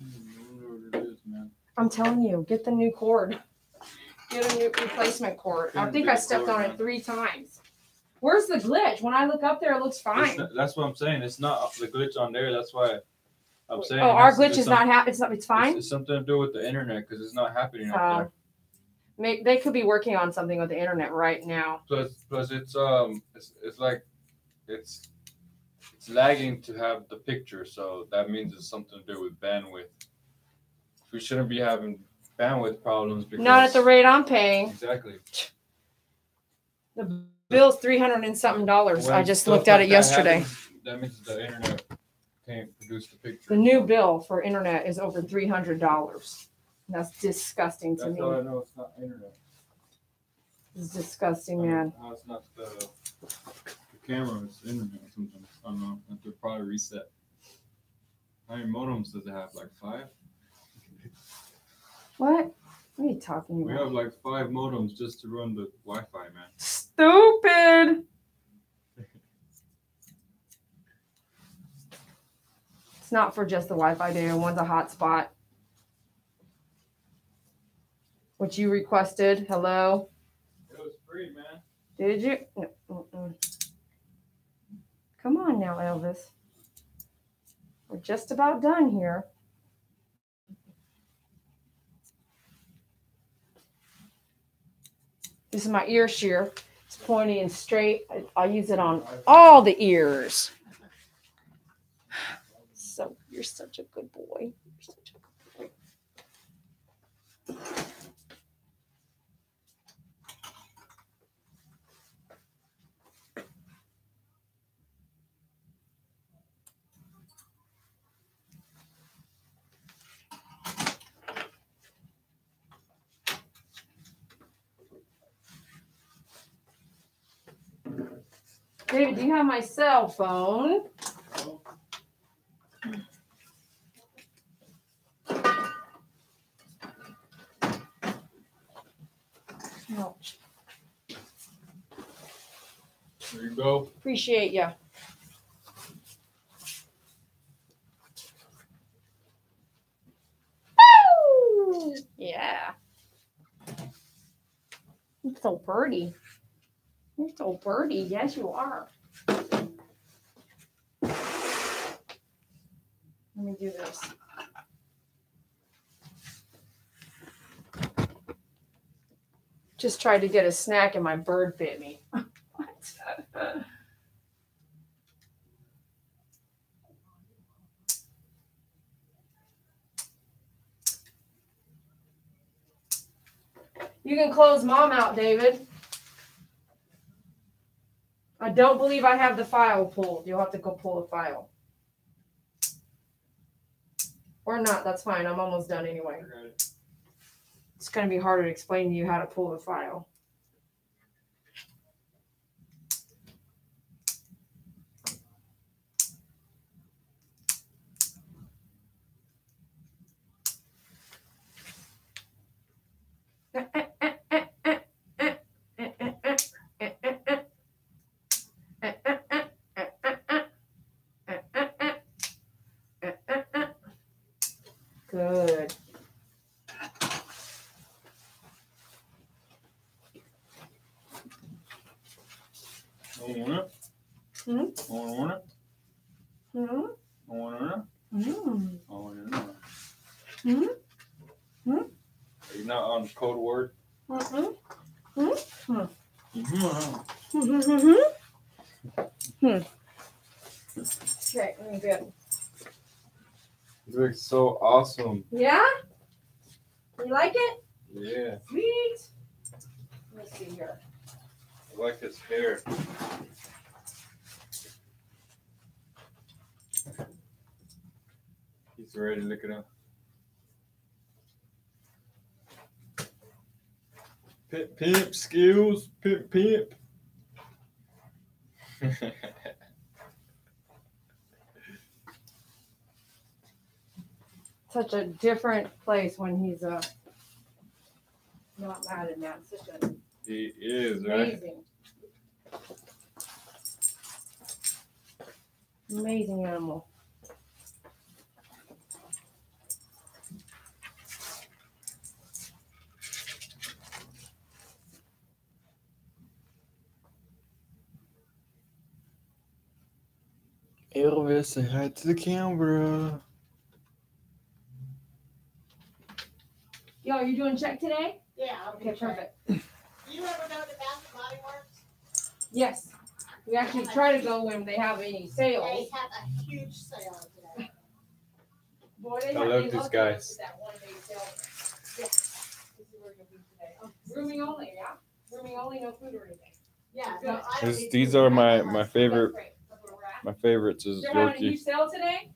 I wonder what it is, man. I'm telling you, get the new cord. Get a new replacement cord. I think I stepped on it three times. Where's the glitch? When I look up there, it looks fine. not- that's what I'm saying. It's not the glitch on there. That's why I'm oh, saying. Oh, our glitch is not happening. It's. It's It's, fine. it's something to do with the internet because it's not happening up Oh. there. May they could be working on something with the internet right now. Plus, plus it's um, it's, it's like, it's it's lagging to have the picture, so that means it's something to do with bandwidth. We shouldn't be having bandwidth problems because Not at the rate I'm paying. exactly. The bill's three hundred and something dollars. I just looked at like it that yesterday. happens, that means the internet can't produce the picture. The new bill for internet is over three hundred dollars. That's disgusting to That's me. how I know it's not internet. It's disgusting, man. How it's not the, the camera, it's internet or something. I don't know. To probably reset. How many modems does it have? Like five? What? What are you talking We about? have like five modems just to run the Wi-Fi, man. Stupid. It's not for just the Wi-Fi data. One's a hotspot. Which you requested. Hello. It was free, man. Did you? No. mm-mm. Come on now, Elvis. We're just about done here. This is my ear shear. It's pointy and straight. I, I'll use it on all the ears. So you're such a good boy. You're such a good boy. David, do you have my cell phone? Ouch. There you go. Appreciate ya. Woo! Yeah. You're so pretty. You're so pretty. Yes, you are. Let me do this. Just tried to get a snack and my bird bit me. [laughs] what? You can close mom out, David. I don't believe I have the file pulled. You'll have to go pull the file. Or not, that's fine. I'm almost done anyway. It's going to be harder to explain to you how to pull the file. Good. Don't want it? Hmm? Don't want it? Mm-hmm. Don't want it? Mm. I want it. Hmm? Hmm? Are you not on code word? Mm-mm. Mhm. Mm-hmm. Hmm. [laughs] Okay, let me get. You look so awesome. Yeah? You like it? Yeah. Sweet. Let me see here. I like his hair. He's ready to look it up. Pimp, pimp skills. Pimp, pimp. Such a different place when he's uh not mad and mad. Such a he is, right? amazing. Amazing animal. Elvis, say hi to the camera. Yo, you doing check today? Yeah. I'll be Okay, perfect. Do you ever go to Bath and Body Works? Yes. We actually try to go when they have any sales. They sales. have a huge sale today. Boy, they I have- love they these to guys. do That one day sale. Yeah. This is where you'll be today. Oh, Grooming only, yeah? Grooming only, no food or anything. Yeah. No, I don't These, these are my, my favorite. That's great. That's where we're at. My favorites is They're having a new Yorkie. sale today?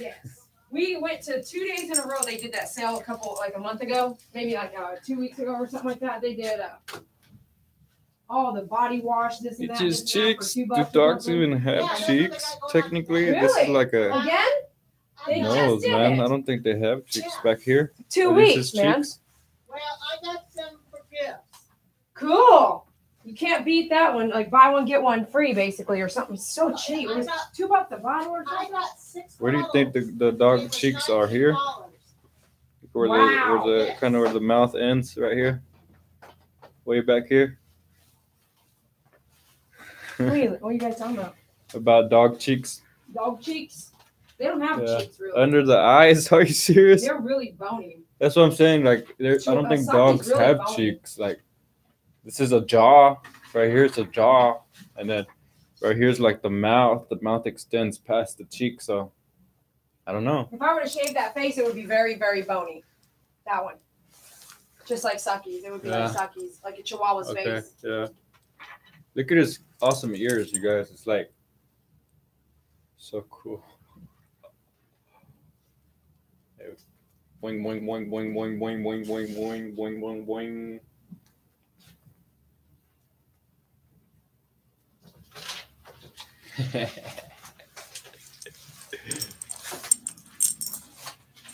Yes. We went to two days in a row. They did that sale a couple, like a month ago, maybe like uh, two weeks ago or something like that. They did uh, all the body wash, this and It that. is this and that for cheeks. two Do dogs even have Yeah, cheeks? they got going on. Technically, this is like a Again? They No. just did man. it. I don't think they have cheeks back here. Two this weeks, man. cheeks? Well, I got some for gifts. Cool. You can't beat that one. Like buy one get one free, basically, or something so cheap. It was two bucks a bottle or I something. got six. Where do you think the, the dog cheeks are here? Where Wow. the where the kind of where the mouth ends right here, way back here. [laughs] Wait, what are you guys talking about? About dog cheeks Dog cheeks? They don't have Yeah. cheeks really. under the eyes. [laughs] Are you serious? They're really bony. That's what I'm saying. Like, there, I don't think dogs really have bony. cheeks. Like, this is a jaw. Right here, it's a jaw, and then right here's like the mouth. The mouth extends past the cheek. So, I don't know. If I were to shave that face, it would be very, very bony. That one. Just like Saki's. It would be like Saki's, like a Chihuahua's Okay. face. Yeah. Look at his awesome ears, you guys. It's like so cool. Boing boing boing boing boing boing boing boing boing boing boing boing.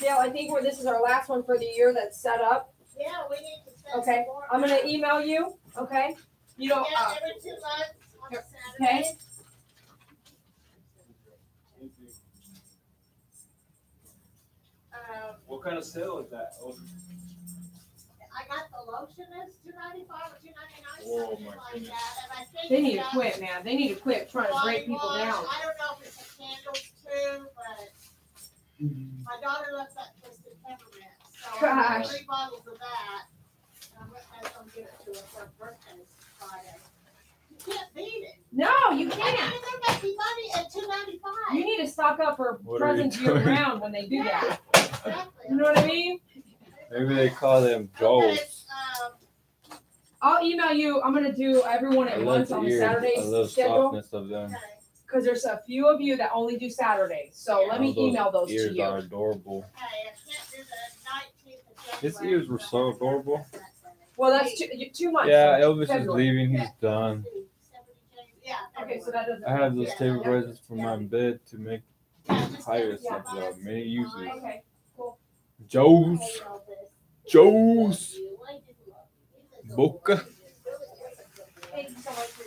Yeah, I think we're, this is our last one for the year that's set up. Yeah, we need to spend Okay, some more. I'm gonna money. email you, okay? You know, Yeah, uh, every two months on Here, Saturday. Um, What kind of sale is that? I got the lotion is two ninety five or two ninety nine, Oh, something my like goodness. that, and I think. they need to got quit, man. They need to quit trying to break people wash. down. I don't know if it's the candles too, but mm-hmm. my daughter loves that twisted peppermint, so I got Gosh. three bottles of that. And I'm gonna have them give it to her for her birthday Friday. You can't beat it. No, you And can't. they're making money at two ninety five. You need to stock up for What are you presents year doing? round when they do that. Exactly. You know what I mean? Maybe they call them Okay, Joes. um, I'll email you. I'm gonna do everyone at love once on the ear. I Saturdays schedule of them. because there's a few of you that only do Saturdays. So let me those email those to ears you. are adorable. Okay, I can't do the nineteenth of January. His ears were so adorable. Well, that's two, two months. Yeah, so Elvis is leaving. He's done. Yeah. Okay, so that doesn't. I have those yeah. table presents for my bed to make higher Yeah. of uh, many uses. Okay. Joe's. Joe's. Boca. Thank you so much for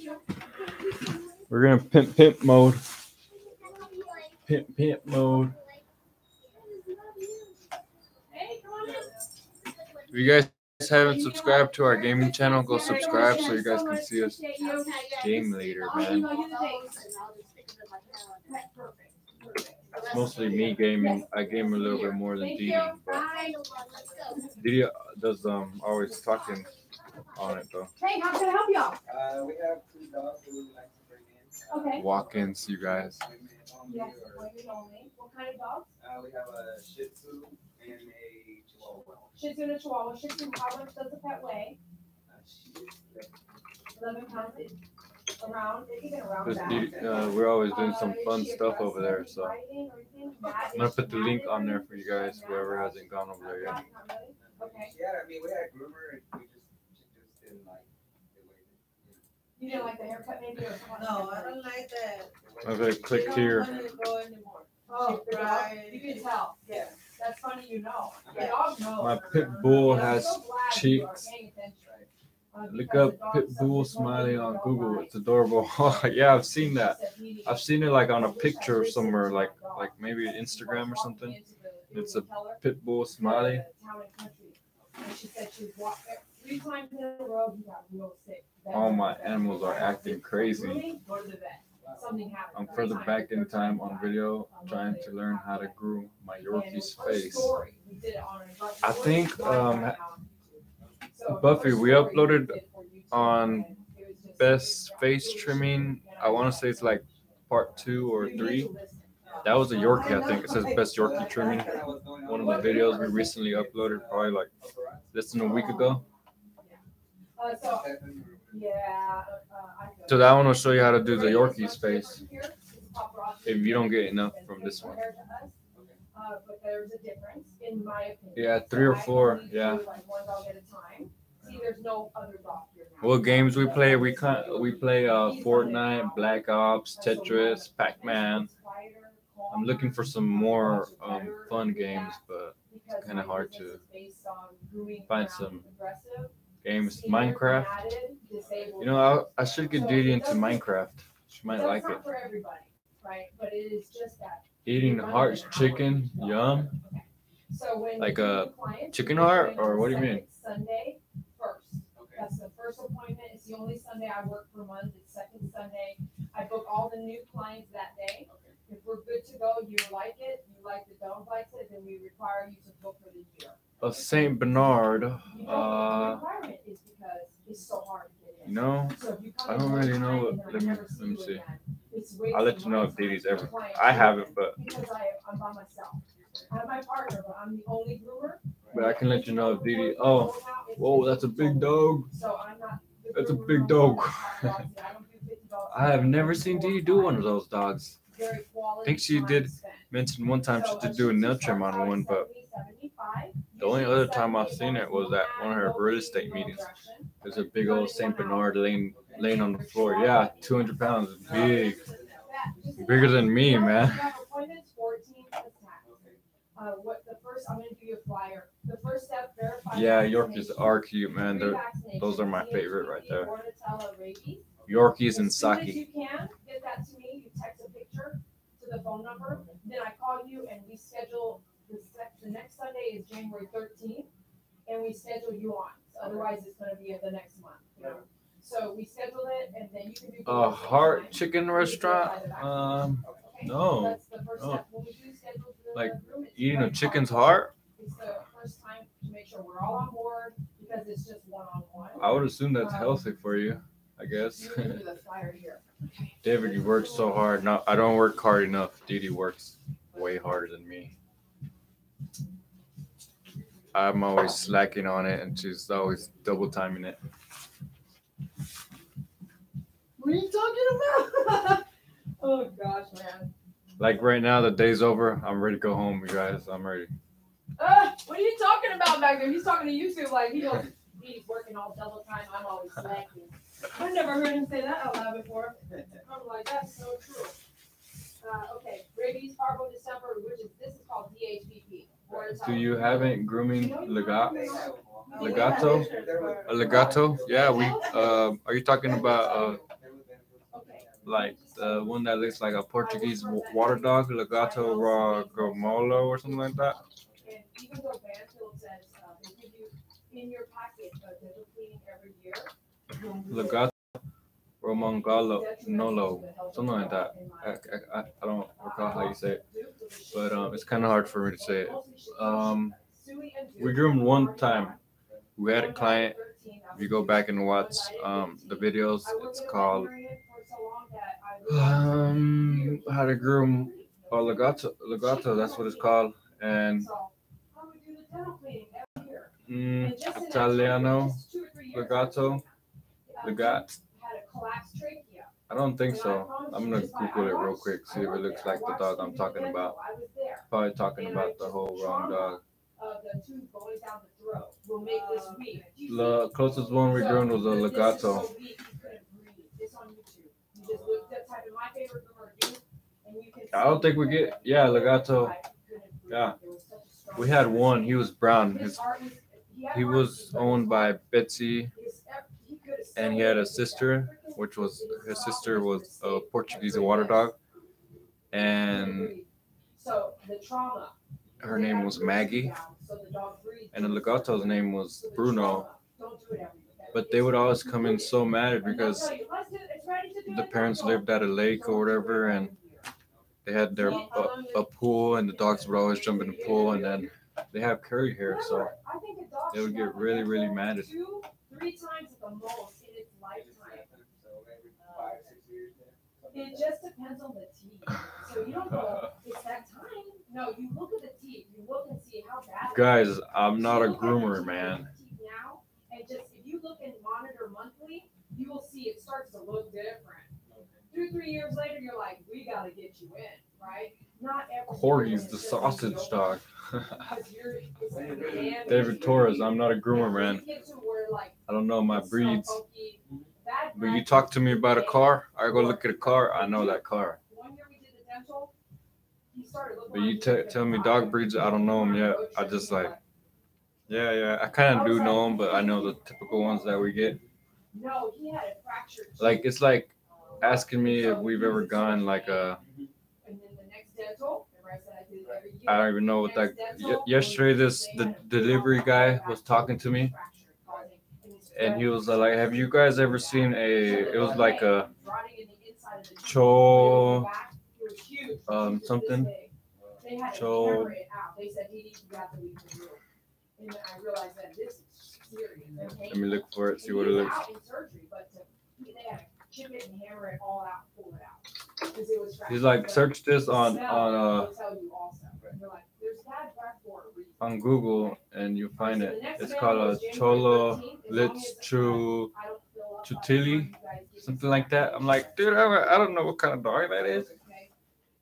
your tip. We're gonna pimp pimp mode. Pimp pimp mode. Hey, come on in. If you guys haven't subscribed to our gaming channel, go subscribe so you guys can see us game later, I'll man. It's mostly me gaming. I game a little bit more than Thank Dede, but Dede does um always talking on it though. Hey, how can I help y'all? Uh, we have two dogs that we would like to bring in. Okay. Walk-ins, you guys. Yes, Or, appointment only. What kind of dogs? uh, we have a Shih Tzu and a Chihuahua. Shih Tzu and a Chihuahua. Shih Tzu, how much does the pet weigh? Uh, she is Eleven pounds. It's Around, even around This that. Dede, uh, we're always doing some is fun stuff over there, so Fighting or anything? Mad? I'm gonna put the link on there for you guys, whoever hasn't gone over there yet. Okay. Yeah, I mean, we had a groomer and we just, she just didn't like the way that. You didn't like the haircut maybe or something? No, I don't like that. the way Okay, that- click She don't here. wanna go anymore. Oh, She the dog? You can tell. Yeah. That's funny you know. The Yeah. dog knows. My pit bull I'm has so glad you are cheeks. paying attention. Look up the dog pit bull his blood smiley on Google. It's adorable. [laughs] yeah, I've seen that. I've seen it like on a picture somewhere, like like maybe Instagram or something. It's a Google teller Pit bull for smiley. All my animals are acting crazy. I'm further back in time on video trying to learn how to groom my Yorkie's face. I think, um, right now on YouTube. So Buffy, we uploaded did for YouTube, on and it was just- Best face trimming. I want to say it's like part two or three. That was a Yorkie, I think. It says best Yorkie trimming. That was going on. One of the videos we recently uploaded, probably like less than a week ago. Uh, so, uh, So that one will show you how to do the Yorkie's face. If you don't get enough from this one. Uh, but there's a difference, in my opinion. Yeah, three or I four, yeah. Like one dog at a time. See, there's no other dog here now. What games we play? We can we play uh Fortnite, Black Ops, Tetris, Pac-Man. I'm looking for some more um, fun games, but Because kinda hard to is based on grooming find some games. Minecraft. You know, I, I should get Dede into Minecraft. She might like it. for everybody, right? But it is just that. Eating the hearts, chicken, yum. So when Like a meet chicken heart, or what do you mean? Sunday first. Okay. That's the first appointment. It's the only Sunday I work per month. It's second Sunday. I book all the new clients that day. If we're good to go, you like it, you like the dog likes it, then we require you to book for the year. A Saint Bernard. You don't, the Uh, requirement is because it's so hard to get in. you know, So if you come I don't really know what- and then I let me- let me see. again, it's wasting I'll let you know if Dede's time. ever. I haven't, but Because I, I'm by myself. I have my partner, but I'm the only groomer. but I can let you know if Dede. Oh, whoa, that's a big dog. So I'm not. That's a big dog. I don't do 50 dogs. [laughs] I have never seen Dede do one of those dogs. I think she did mention one time she did do a nail trim on one, but the only other time I've seen it was at one of her real estate meetings. There's a big old Saint Bernard laying laying on the floor. Yeah, 200 pounds, big, bigger than me, man. have appointments, 14 attacks. Uh, what, the first, I'm gonna give you a flyer. The first step, verify. Yeah, Yorkies vaccination. are cute, man. They're those are my favorite right there. Yorkies and As soon as Saki. you can, get that to me, you text a picture to the phone number, then I call you and we schedule, the sec, the next Sunday is January thirteenth, and we schedule you on, So otherwise it's gonna be the next month, you know? So we schedule it and then you can do. A heart chicken restaurant? Um, Okay? no. That's the first no. step, when we do schedule the Like, room, eating a chicken's hard. heart? It's the first time to make sure we're all on board, because it's just one-on-one. I would assume that's healthy for you. I guess. You can do the [laughs] flyer here. Okay. David, you work so hard. No, I don't work hard enough. Dede works way harder than me. I'm always slacking on it, and she's always double timing it. What are you talking about? [laughs] oh gosh, man. Like right now, the day's over. I'm ready to go home, you guys. I'm ready. Uh, what are you talking about back there? He's talking to you two like he goes, he's working all double time. I'm always slacking. I've never heard him say that out loud before. I'm like, that's so true. Uh, okay, rabies, parvo December, which is this is called DHPP. Do you haven't grooming legato? Legato? A legato? Yeah, we. Uh, are you talking about uh. Like the one that looks like a Portuguese water dog, legato ragomolo or something like that? Uh. Legato romangalo nolo, something like that. I, I, I I don't recall how you say it, but um, it's kind of hard for me to say it. Um, we groomed one time. We had a client. If you go back and watch um, the videos, it's called um, how to groom a legato. Legato, that's what it's called. And mm, Italiano legato, legat. Had a. I don't think so. I'm gonna Google it real quick, see if it looks like the dog I'm talking about. Probably talking about the whole wrong dog. the tooth going down the throat will make this weak. Do you see? The closest one we groomed was a legato. so weak, you couldn't breathe. It's on YouTube. You just look up, type in my favorite groomer, and you can. I don't think we get- yeah, legato. Yeah. There was such a strong- We had one. He was brown. His His, heart was- had he was owned by Betsy, his- he could've and he had a sister, which was his sister was a. Portuguese water dog, and. So her name was Maggie, So the dog breathed. and the legato's name was Bruno. But they would always come in so mad because tell you, "Let's do it, it's ready to do the parents lived at a lake or whatever, and they had their a, a pool, and the dogs would always jump in the pool, and then they have curly hair, so they would get really, really mad at- Two. It just depends [laughs] on the teeth. So you don't go, it's that time. No, you look at the teeth, you look and see how bad. guys, I'm not a groomer, man. Now, and just, if you look and monitor monthly, you will see it starts to look different. Two, three years later, you're like, we gotta get you in, right? Not every. year Cordy's when the sausage dog. [laughs] because you're- it's like a man- David Torres, I'm not a groomer, man. you get to where, like, I don't know my it's so breeds. funky, But you talk to me about a car, I go look at a car, I know that car. One year we did the dental, he started looking But you he te- was tell me dog breeds, I don't know them yet. I just like, yeah, yeah, I kind of do know them, but I know the typical ones that we get. No, he had a fractured. Like it's like asking me if we've ever gone like a, And then the next dental, remember I said I did it every year. I don't even know what that. Yesterday, this the delivery guy was talking to me, and he was uh, like, "Have you guys ever seen a? It was like a cho, um, something. They cho- camera it out. They said he needs to go out the week to do it. And I realized that this is serious. okay? Let me look for it, see what he it looks. out in surgery, but to- they had to chip it and hammer it all out, pull it out. 'cause it was He's like, search this on on uh will tell you also. You're like, there's bad breath for a reason. on Google, and you find So it. It's called a cholo 13th, as long as Let's it's Chew not- I don't fill up by the Chutili, time you guys give me something like that. I'm like, dude, I, I don't know what kind of dog that is. Okay.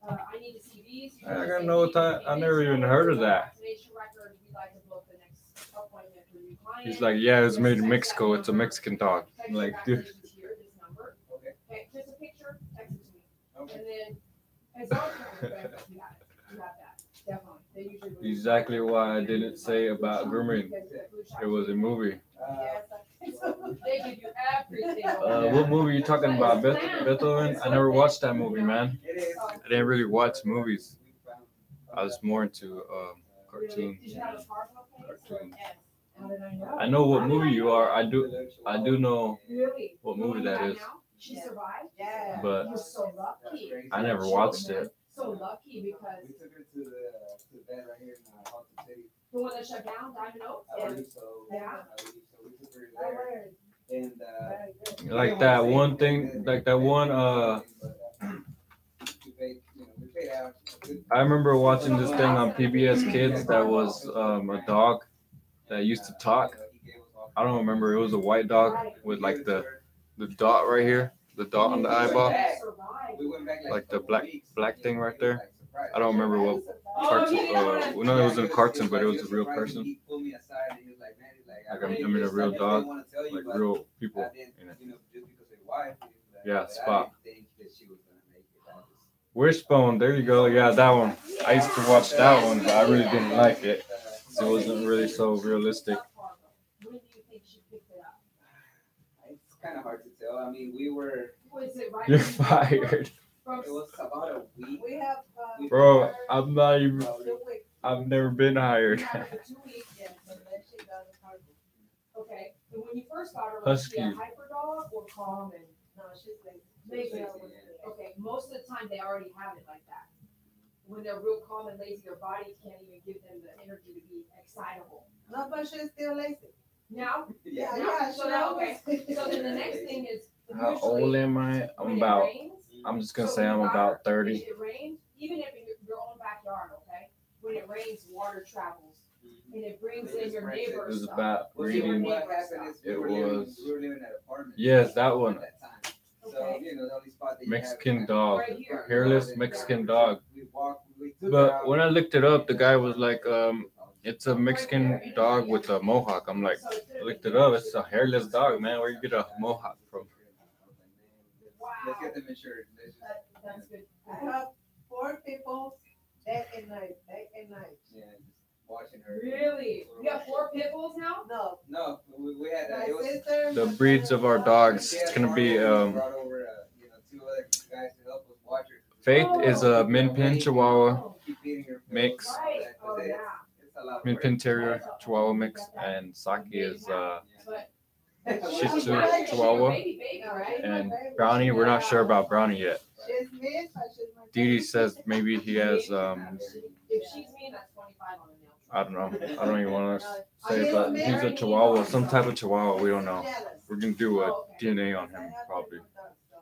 Uh, I need to see these. I gotta know what that- I never even heard of that. Vaccination record, we'd like to book the next appointment for new client. He's like, yeah, it's made in Mexico. It's a. Mexican dog. I'm like, dude. vaccinations here, this number. Okay. Okay, just a picture, text it to me. Okay. And then, as long as you're back, you have it, you have that, definitely. They usually. release Exactly why I didn't say about grooming. Because the flu shot It was a movie. Uh, They give you everything. What movie you talking about? Beth- Beethoven? I never watched that movie, man. I didn't really watch movies. I was more into um, Really? cartoon. Did you have a partial case or an Cartoon. S? How did I know? I know what How movie you are. I do. I do know, Really? what movie you that have is. now? She Yeah. survived? Yeah. but You're so lucky. I never watched it. So lucky because We took her to the, to the bed right here in uh, Haltom City. the one that shut down, Diamond Oaks? I so. Yeah. So. We took her there and, uh. Like that one thing, like that one. Uh, We paid, you know, we paid out. a good- I remember watching this thing on PBS Kids that was um, a dog that used to talk. I don't remember. It was a white dog with like the the dot right here, the dot on the eyeball, like the black- black thing right there. I don't remember what cartoon. Uh, no, it was Yeah, a cartoon, but it was a real person, like, I mean a real dog, like real people. Yeah, Spot. Wishbone. There you go. Yeah, that one. I used to watch that one, but I really didn't like it. It wasn't really so realistic. When do you think she picked it up? It's kind of hard to tell. I mean, we were, Was it right? You're fired, it was about a week. We have, uh. bro. I'm not even. Two I've never been hired. you had her for two weeks, Yes, and then she got a heart. okay, and when you first got her, was she a Husky. hyper dog or calm and? No, she's like. Lazy. Lazy, Okay, most of the time they already have it like that. When they're real calm and lazy, your body can't even give them the energy to be excitable. No, but she's still lazy. Now, [laughs] Yeah, Yeah, yeah, so she now, always. so then the next [laughs] thing is. How old am I? I'm about. rains, I'm just gonna so say I'm you got about thirty. If it rains, even if in your- your own backyard, okay, when it rains, water travels and it brings in your neighbors. It neighbor's was about Well, reading. what happened is we It were living- was- We were living at apartments. Yes, that one. At that time. So, you know, the only spot that you have Mexican dog. Right. Hairless Mexican dog. We walked, we took her But when I looked it up, the guy was like, um, It's a Mexican dog with a mohawk. I'm like, I looked it up. It's a hairless dog, man. Where you get a mohawk from? Let's get them insured. Let's just- That's good. I have four people day and night, day and night. Yeah, just watching her. Really? We have four pit bulls now? No, No, we, we had, uh, my it was. sister. The breeds of our dogs. she It's gonna be um. Brought over, uh, you know, two other guys to help us watch her. Faith is a min pin Chihuahua, Oh, Keep feeding her. Mix. Right. Oh, yeah. It's a lot of min pin terrier Chihuahua mix, and Saki is uh But [laughs] Shih Tzu Chihuahua. Baby, baby, right? And Brownie. We're not sure about Brownie yet. She's me, but she's my. Dede says maybe he has [laughs] um. If she's mean, that's twenty-five on the nail. I don't know. I don't even want to [laughs] say, but he's a Chihuahua, some type of Chihuahua. We don't know. We're gonna do a Oh, DNA on him probably. different dogs, so.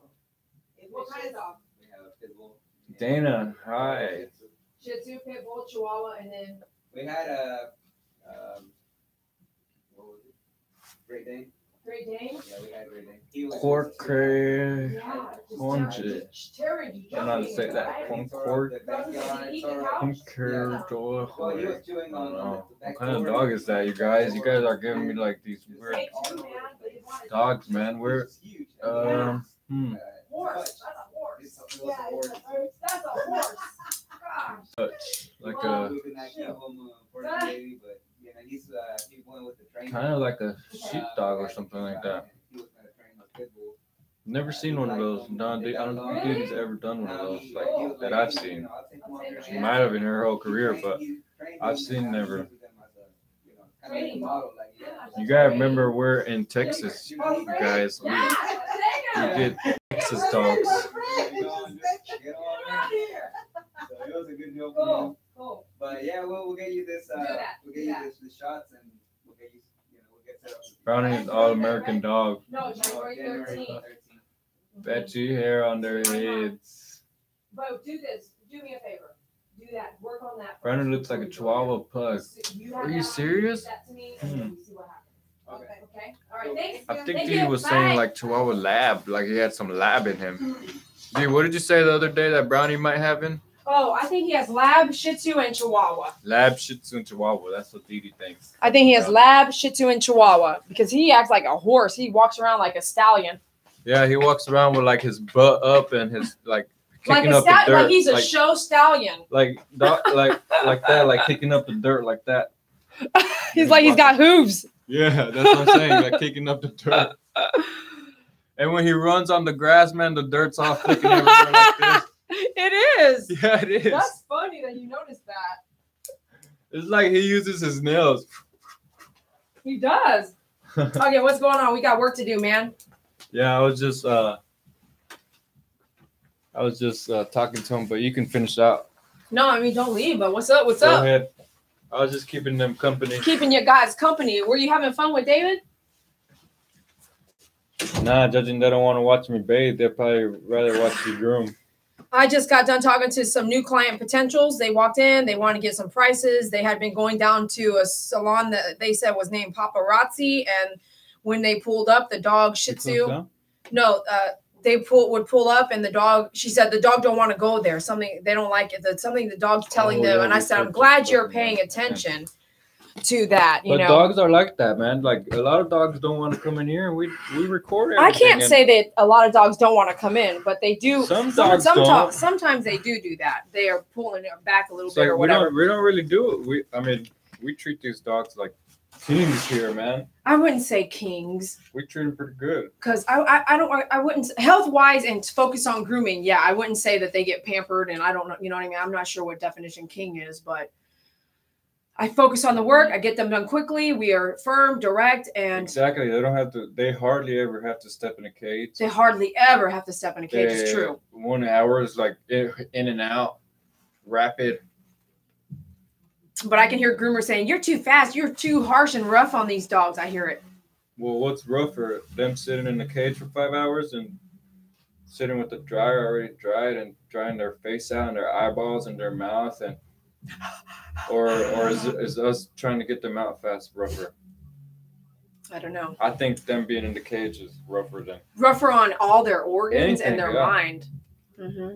If What kind of should- dog? We have a pit bull. Dana, hi. Shih Tzu, pit bull, Chihuahua, and then We had a, um, what was it? Great Dane? Great Dane. Yeah, we had Great Dane. He was- Corker. Yeah. just Orange. Terry- Terry, you I don't know how to say that. right? He Concord. the backyard, He tore can up- help? Conker. Well, he was chewing I don't know. What kind of dog is that, you guys? You guys are giving me like these weird Say two, man, but he wanted- dogs, man. We're um hmm. Uh, Horse, that's a horse. it's- it was a Yeah, horse. it's a horse. That's a horse. [laughs] Gosh. like a We could not keep him, uh, unfortunately, but, you know, he's, uh, he went with the trainer. Kind of like a sheepdog or something like that. Never seen one of those. No, I don't think he's ever done one of those like that I've seen. She might have in her whole career, but I've seen never. You gotta remember we're in Texas, you guys. We, we get Texas dogs. my friend, Get her. on Get out here. So it was a good deal for him. Cool, cool. But yeah, we'll, we'll get you this, uh, Do that, we'll do get you that. this, the shots and we'll get you, you know, we'll get set up. Brownie is all American dog. No, January January thirteenth. 13th. Betsy hair on their heads. But do this, do me a favor, do that, work on that. Brandon first looks like a before you go Chihuahua pug. Are you serious? give That to me, and then we see what happens, hmm. Okay. okay? All right, thanks. I think Thank Dee was Bye. saying like Chihuahua lab, like he had some lab in him. [laughs] Dude, what did you say the other day that Brownie might have in? Oh, I think he has Lab, Shih Tzu, and Chihuahua. Lab Shih Tzu and Chihuahua. That's what Dede thinks. I think he has Yeah. Lab, Shih Tzu, and Chihuahua because he acts like a horse. He walks around like a stallion, Yeah, he walks around with like his butt up and his like like kicking a up the dirt, like he's a like show stallion. like like like that, like kicking up the dirt like that. [laughs] He's like he's got hooves. Yeah, that's what I'm saying. Like kicking up the dirt. [laughs] And when he runs on the grass, man, the dirt's all flicking everywhere like this. It is. [laughs] Yeah, it is. That's funny that you noticed that. It's like he uses his nails. He does. [laughs] Okay, what's going on? We got work to do, man. Yeah, I was just uh I was just uh talking to him, but you can finish out. No, I mean don't leave. But what's up? What's Go up? ahead. I was just keeping them company. Keeping your guys company. Were you having fun with David? Nah, judging they don't want to watch me bathe, they'd probably rather watch you groom. I just got done talking to some new client potentials. They walked in, they wanted to get some prices. They had been going down to a salon that they said was named Paparazzi. And when they pulled up, the dog Shih Tzu, no, uh, they pull would pull up and the dog, she said the dog don't want to go there. Something they don't like it. That's something the dog's telling Oh, them. yeah, and I said, I'm glad you're paying attention to that. You But know, dogs are like that, man. Like a lot of dogs don't want to come in here, and we we record I can't and say that a lot of dogs don't want to come in, but they do. Some some, dogs some don't. dogs- sometimes they do do that. They are pulling it back a little It's bit like or we whatever. don't we don't really do it. We I mean we treat these dogs like kings here, man. I wouldn't say kings We treat them pretty good. because I, I I don't I wouldn't health wise and focus on grooming. Yeah, I wouldn't say that they get pampered and I don't know. You know what I mean? I'm not sure what definition king is, but I focus on the work. I get them done quickly. We are firm, direct, and Exactly. They don't have to. They hardly ever have to step in a cage. they hardly ever have to step in a cage. It's true. One hour is like in, and out, rapid. But I can hear groomers saying, "You're too fast. You're too harsh and rough on these dogs." I hear it. Well, what's rougher, them sitting in the cage for five hours and sitting with the dryer already dried and drying their face out and their eyeballs and their mouth and or or is, is us trying to get them out fast rougher? I don't know. I think them being in the cage is rougher than rougher on all their organs Anything, and their yeah. mind. hmm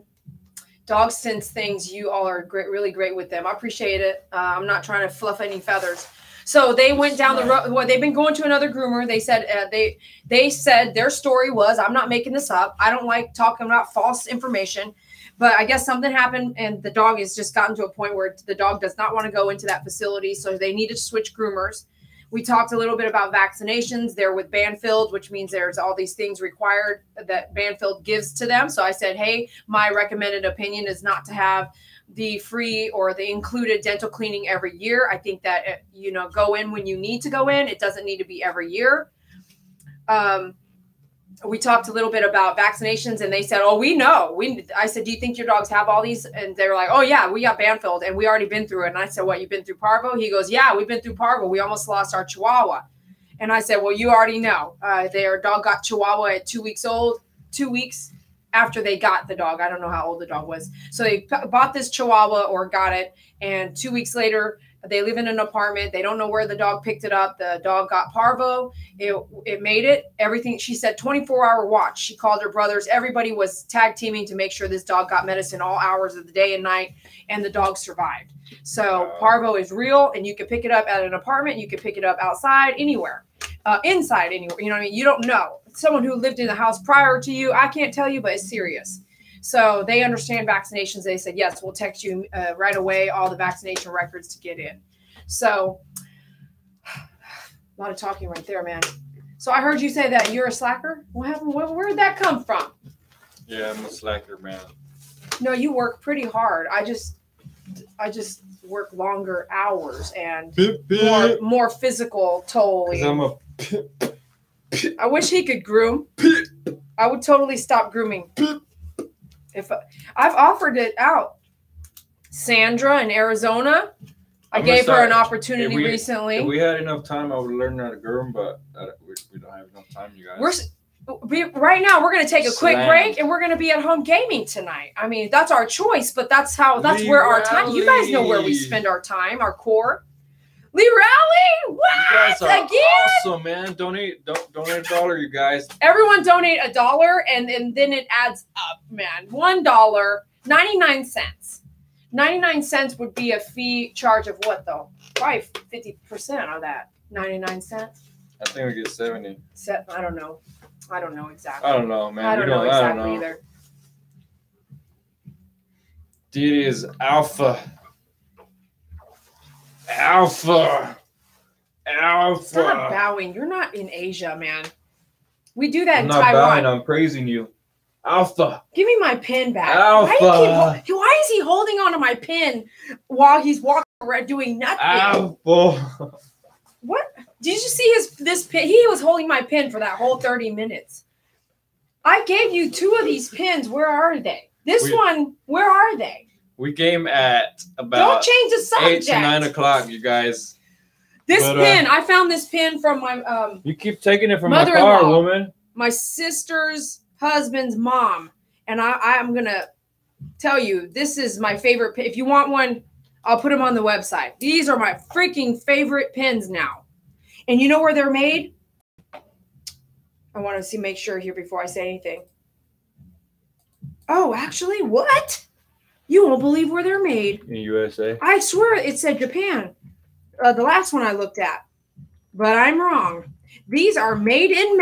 dog sense things. You all are great, really great with them. I appreciate it. Uh, I'm not trying to fluff any feathers. So they went down the road. Well, they've been going to another groomer. They said uh, they they said their story was. I'm not making this up. I don't like talking about false information, but I guess something happened, and the dog has just gotten to a point where the dog does not want to go into that facility. So they need to switch groomers. We talked a little bit about vaccinations. They're with Banfield, which means there's all these things required that Banfield gives to them. So I said, hey, my recommended opinion is not to have the free or the included dental cleaning every year. I think that uh, you know go in when you need to go in. It doesn't need to be every year. Um, we talked a little bit about vaccinations, and they said, "Oh, we know." We I said, "Do you think your dogs have all these?" And they were like, "Oh yeah, we got Banfield, and we already been through it." And I said, "What? You've been through Parvo?" He goes, "Yeah, we've been through Parvo. We almost lost our Chihuahua." And I said, "Well, you already know. Uh, their dog got Chihuahua at two weeks old. Two weeks after they got the dog. I don't know how old the dog was. So they bought this Chihuahua or got it, and two weeks later." They live in an apartment. They don't know where the dog picked it up. The dog got parvo. It, it made it. Everything she said, 24 hour watch. She called her brothers. Everybody was tag teaming to make sure this dog got medicine all hours of the day and night, and the dog survived. So parvo is real, and you can pick it up at an apartment. You can pick it up outside, anywhere, uh, inside, anywhere. You know what I mean? You don't know. Someone who lived in the house prior to you, I can't tell you, but it's serious. So they understand vaccinations. They said, yes, we'll text you uh, right away all the vaccination records to get in. So [sighs] a lot of talking right there, man. So I heard you say that you're a slacker. What happened? Where, where did that come from? Yeah, I'm a slacker, man. No, you work pretty hard. I just, I just work longer hours and more more physical toll. I'm a I wish he could groom. I would totally stop grooming. If I, I've offered it out, Sandra in Arizona, I I'm gave her an opportunity if we- recently. If we had enough time, I would learn how to groom, but uh, we, we don't have enough time, you guys. We're we, right now we're going to take a quick break and we're going to be at home gaming tonight. I mean, that's our choice, but that's how that's Lee where our time. You guys know where we spend our time, our core. Lee Rally, you what again? awesome, man. Donate, don't donate a dollar, you guys. Everyone donate a dollar, and, and then it adds up, man. One dollar, ninety nine cents. Ninety nine cents would be a fee charge of what though? Probably fifty percent of that. Ninety nine cents. I think we get seventy. Set. I don't know. I don't know exactly. I don't know, man. I We don't know exactly don't know. either. Dede is alpha. Alpha. Alpha. Stop bowing. You're not in Asia, man. We do that I'm in not Taiwan. bowing. I'm praising you. Alpha. Give me my pin back. Alpha. Why, keep, why is he holding onto my pin while he's walking around doing nothing? Alpha. What? Did you see his this pin? He was holding my pin for that whole 30 minutes. I gave you two of these pins. Where are they? This We- one, where are they? We game at Don't about change the eight to nine o'clock, you guys. This But, uh, pin, I found this pin from my um You keep taking it from my Mother-in-law. car, woman. my sister's husband's mom, and I I'm gonna tell you this is my favorite. pin. If you want one, I'll put them on the website. These are my freaking favorite pins now, and you know where they're made. I want to see make sure here before I say anything. Oh, actually, what? You won't believe where they're made. In USA. I swear it said Japan. Uh, the last one I looked at, but I'm wrong. These are made in